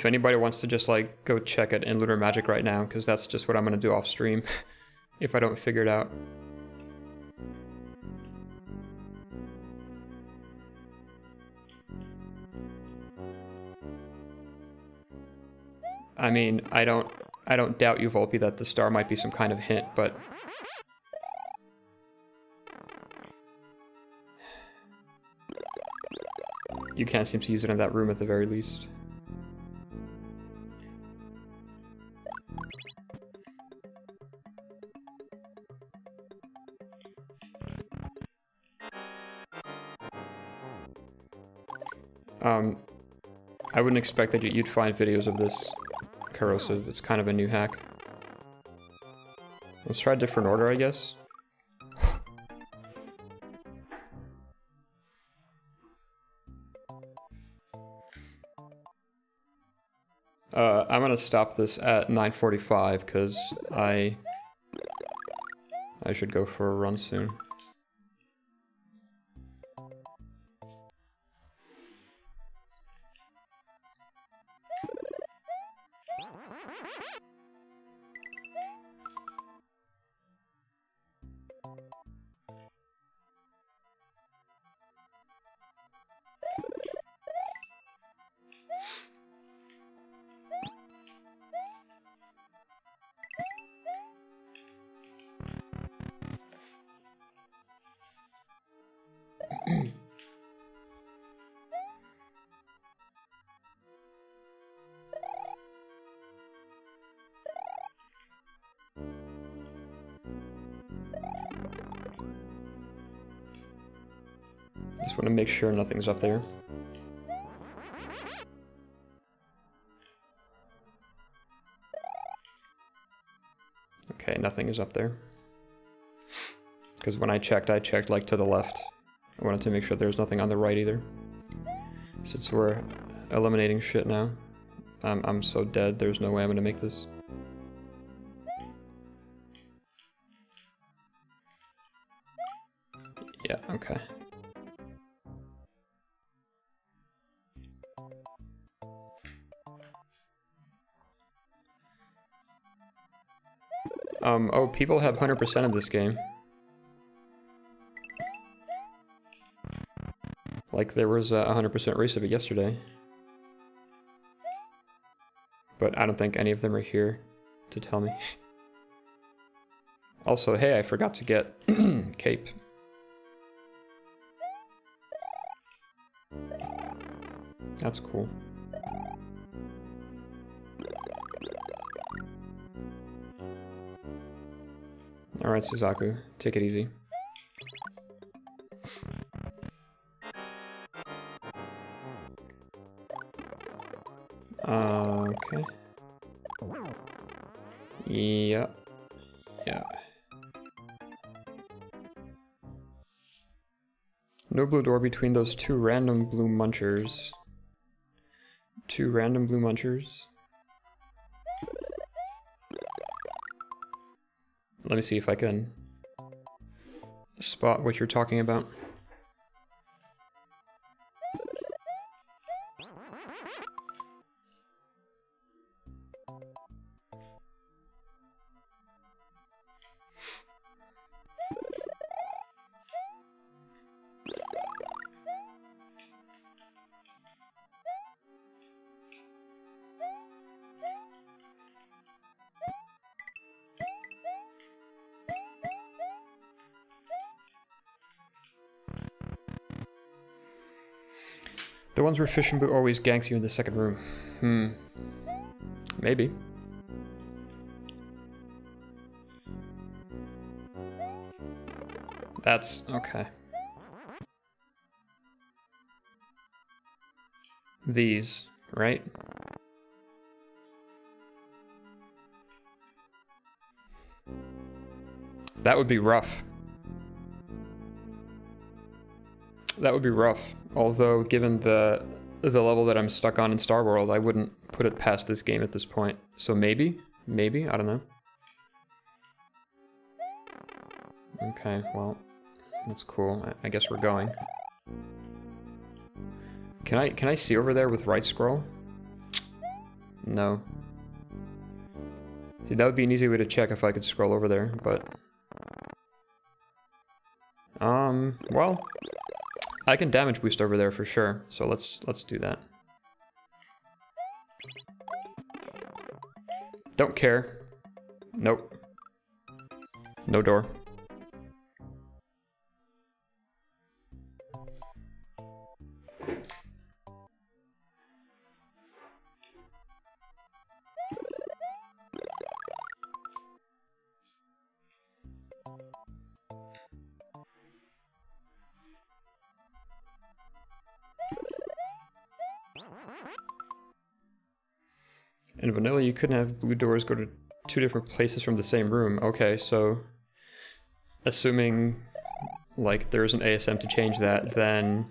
If anybody wants to just like go check it in Lunar Magic right now, because that's just what I'm gonna do off stream if I don't figure it out. I mean, I don't I don't doubt you, Volpe, that the star might be some kind of hint, but you can't seem to use it in that room at the very least. Expect that you'd find videos of this corrosive. It's kind of a new hack. Let's try a different order, I guess. uh, I'm gonna stop this at 9.45 because I... I should go for a run soon. Make sure nothing's up there. Okay, nothing is up there. Because when I checked, I checked like to the left. I wanted to make sure there's nothing on the right either. Since we're eliminating shit now. I'm, I'm so dead, there's no way I'm gonna make this. People have 100% of this game. Like there was a 100% race of it yesterday. But I don't think any of them are here to tell me. also, hey, I forgot to get cape. That's cool. Alright, Suzaku, take it easy. Okay. Yeah. Yeah. No blue door between those two random blue munchers. Two random blue munchers. Let me see if I can spot what you're talking about. The ones where Fishin' Boo always ganks you in the second room. Hmm. Maybe. That's okay. These, right? That would be rough. That would be rough. Although, given the the level that I'm stuck on in Star World, I wouldn't put it past this game at this point. So maybe, maybe, I don't know. Okay, well, that's cool. I, I guess we're going. Can I can I see over there with right scroll? No. See, that would be an easy way to check if I could scroll over there, but... Um, well, I can damage boost over there for sure, so let's let's do that. Don't care. Nope. No door. You couldn't have blue doors go to two different places from the same room. Okay, so assuming like there's an ASM to change that, then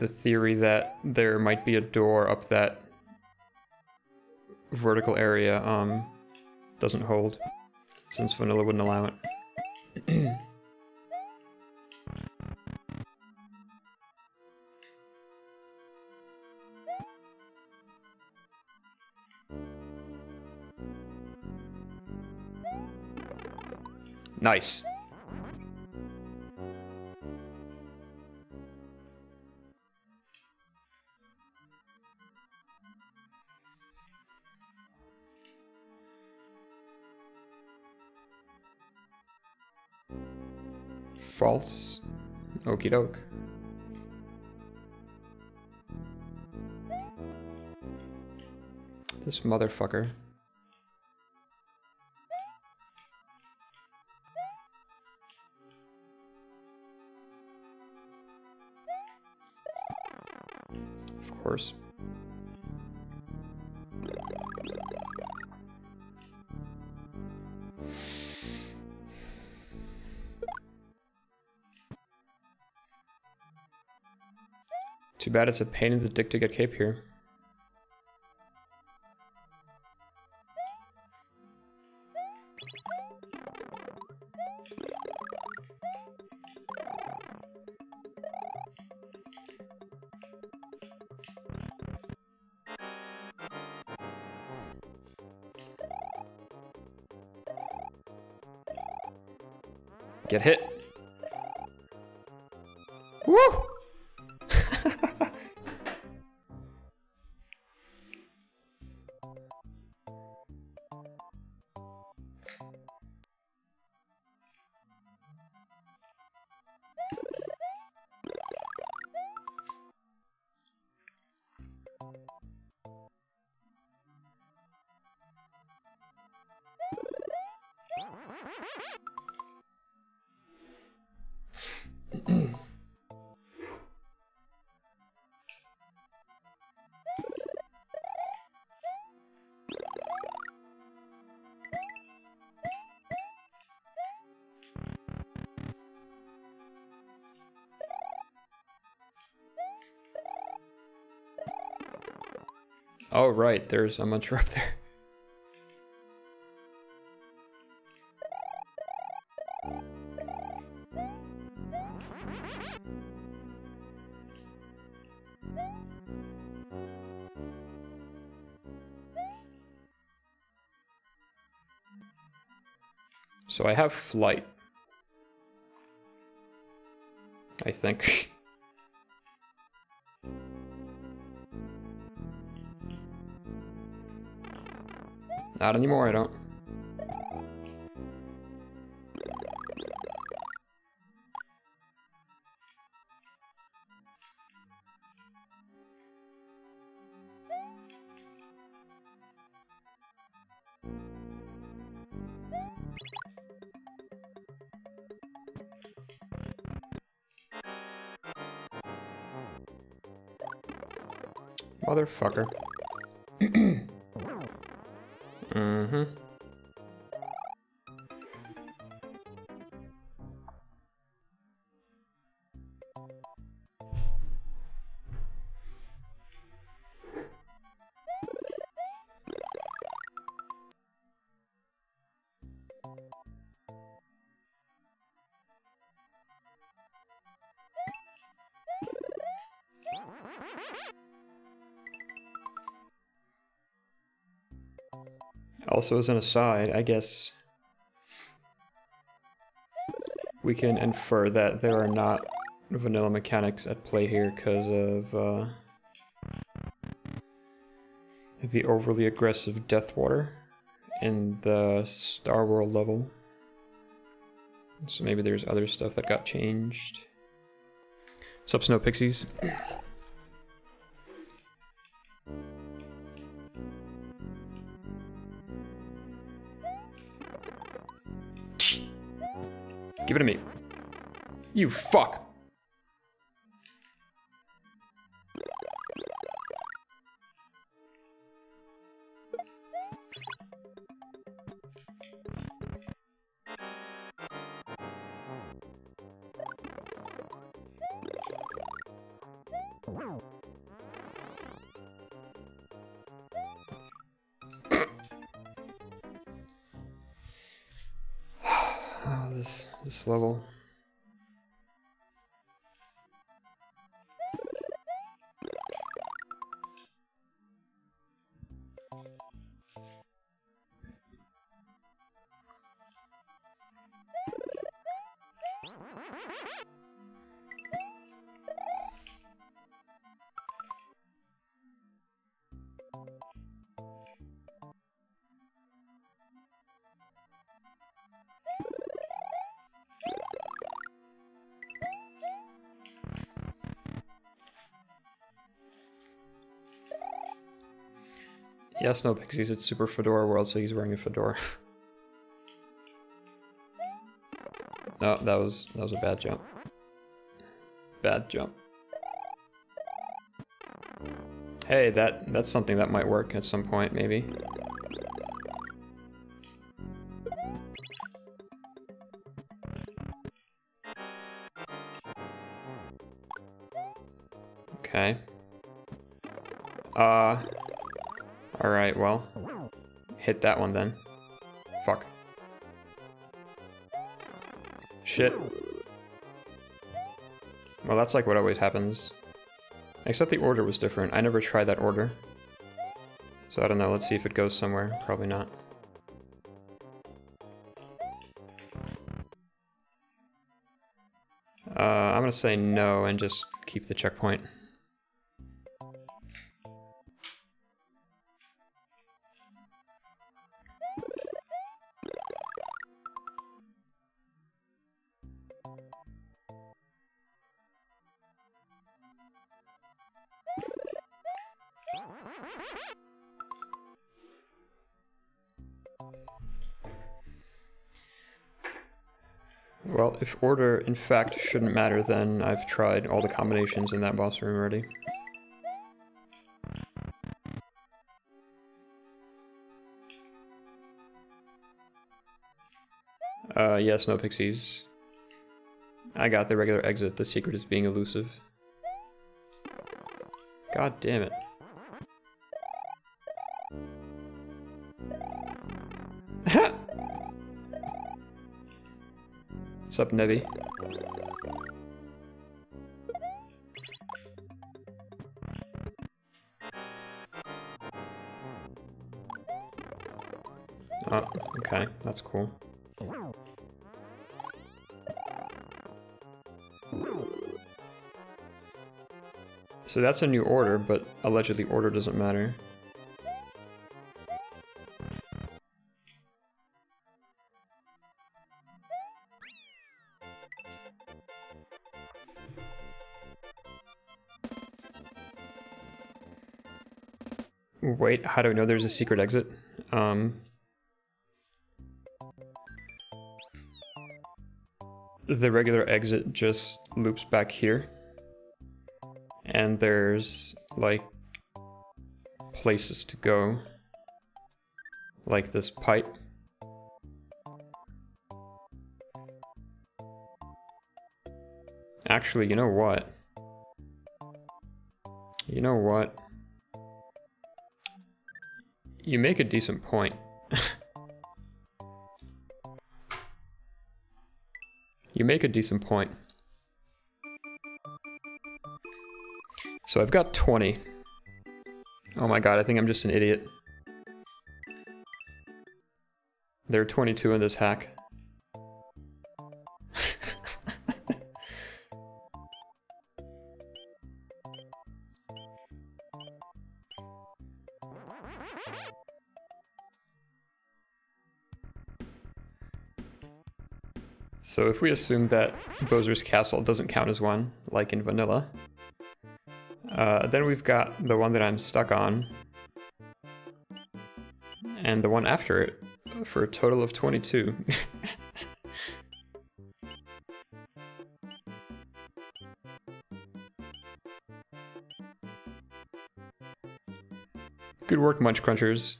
the theory that there might be a door up that vertical area um doesn't hold since vanilla wouldn't allow it. Nice. False. Okie doke. This motherfucker. Course. Too bad it's a pain in the dick to get cape here. Get hit. Right, there's a muncher up there. So I have flight. I think. Not anymore, I don't. Motherfucker. Also, as an aside, I guess we can infer that there are not vanilla mechanics at play here because of uh, the overly aggressive Death Water in the Star World level. So maybe there's other stuff that got changed. What's up, Snow Pixies? You fuck. Yes, no pixies. It's Super Fedora World, so he's wearing a fedora. no, that was that was a bad jump. Bad jump. Hey, that that's something that might work at some point, maybe. Hit that one then. Fuck. Shit. Well, that's like what always happens. Except the order was different. I never tried that order. So I don't know, let's see if it goes somewhere. Probably not. Uh, I'm gonna say no and just keep the checkpoint. If order in fact shouldn't matter, then I've tried all the combinations in that boss room already. Uh, yes, no pixies. I got the regular exit, the secret is being elusive. God damn it. What's up, Nebby? Oh, okay, that's cool. So that's a new order, but allegedly order doesn't matter. Wait, how do I know there's a secret exit? Um, the regular exit just loops back here. And there's, like, places to go. Like this pipe. Actually, you know what? You know what? You make a decent point. you make a decent point. So I've got 20. Oh my god, I think I'm just an idiot. There are 22 in this hack. If we assume that Bowser's Castle doesn't count as one, like in Vanilla, uh, then we've got the one that I'm stuck on, and the one after it, for a total of 22. Good work, Munch Crunchers.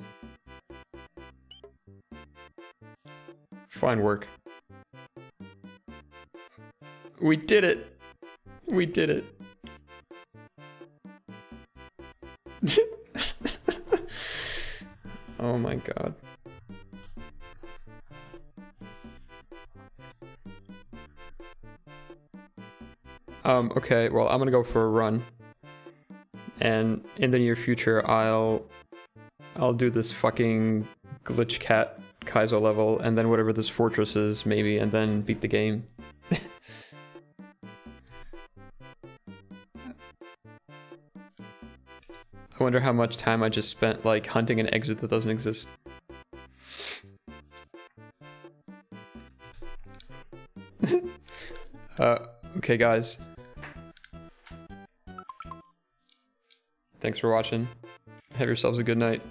Fine work. We did it! We did it. oh my god. Um, okay, well, I'm gonna go for a run. And in the near future, I'll... I'll do this fucking glitch cat Kaizo level, and then whatever this fortress is, maybe, and then beat the game. Wonder how much time I just spent like hunting an exit that doesn't exist. uh, okay guys. Thanks for watching. Have yourselves a good night.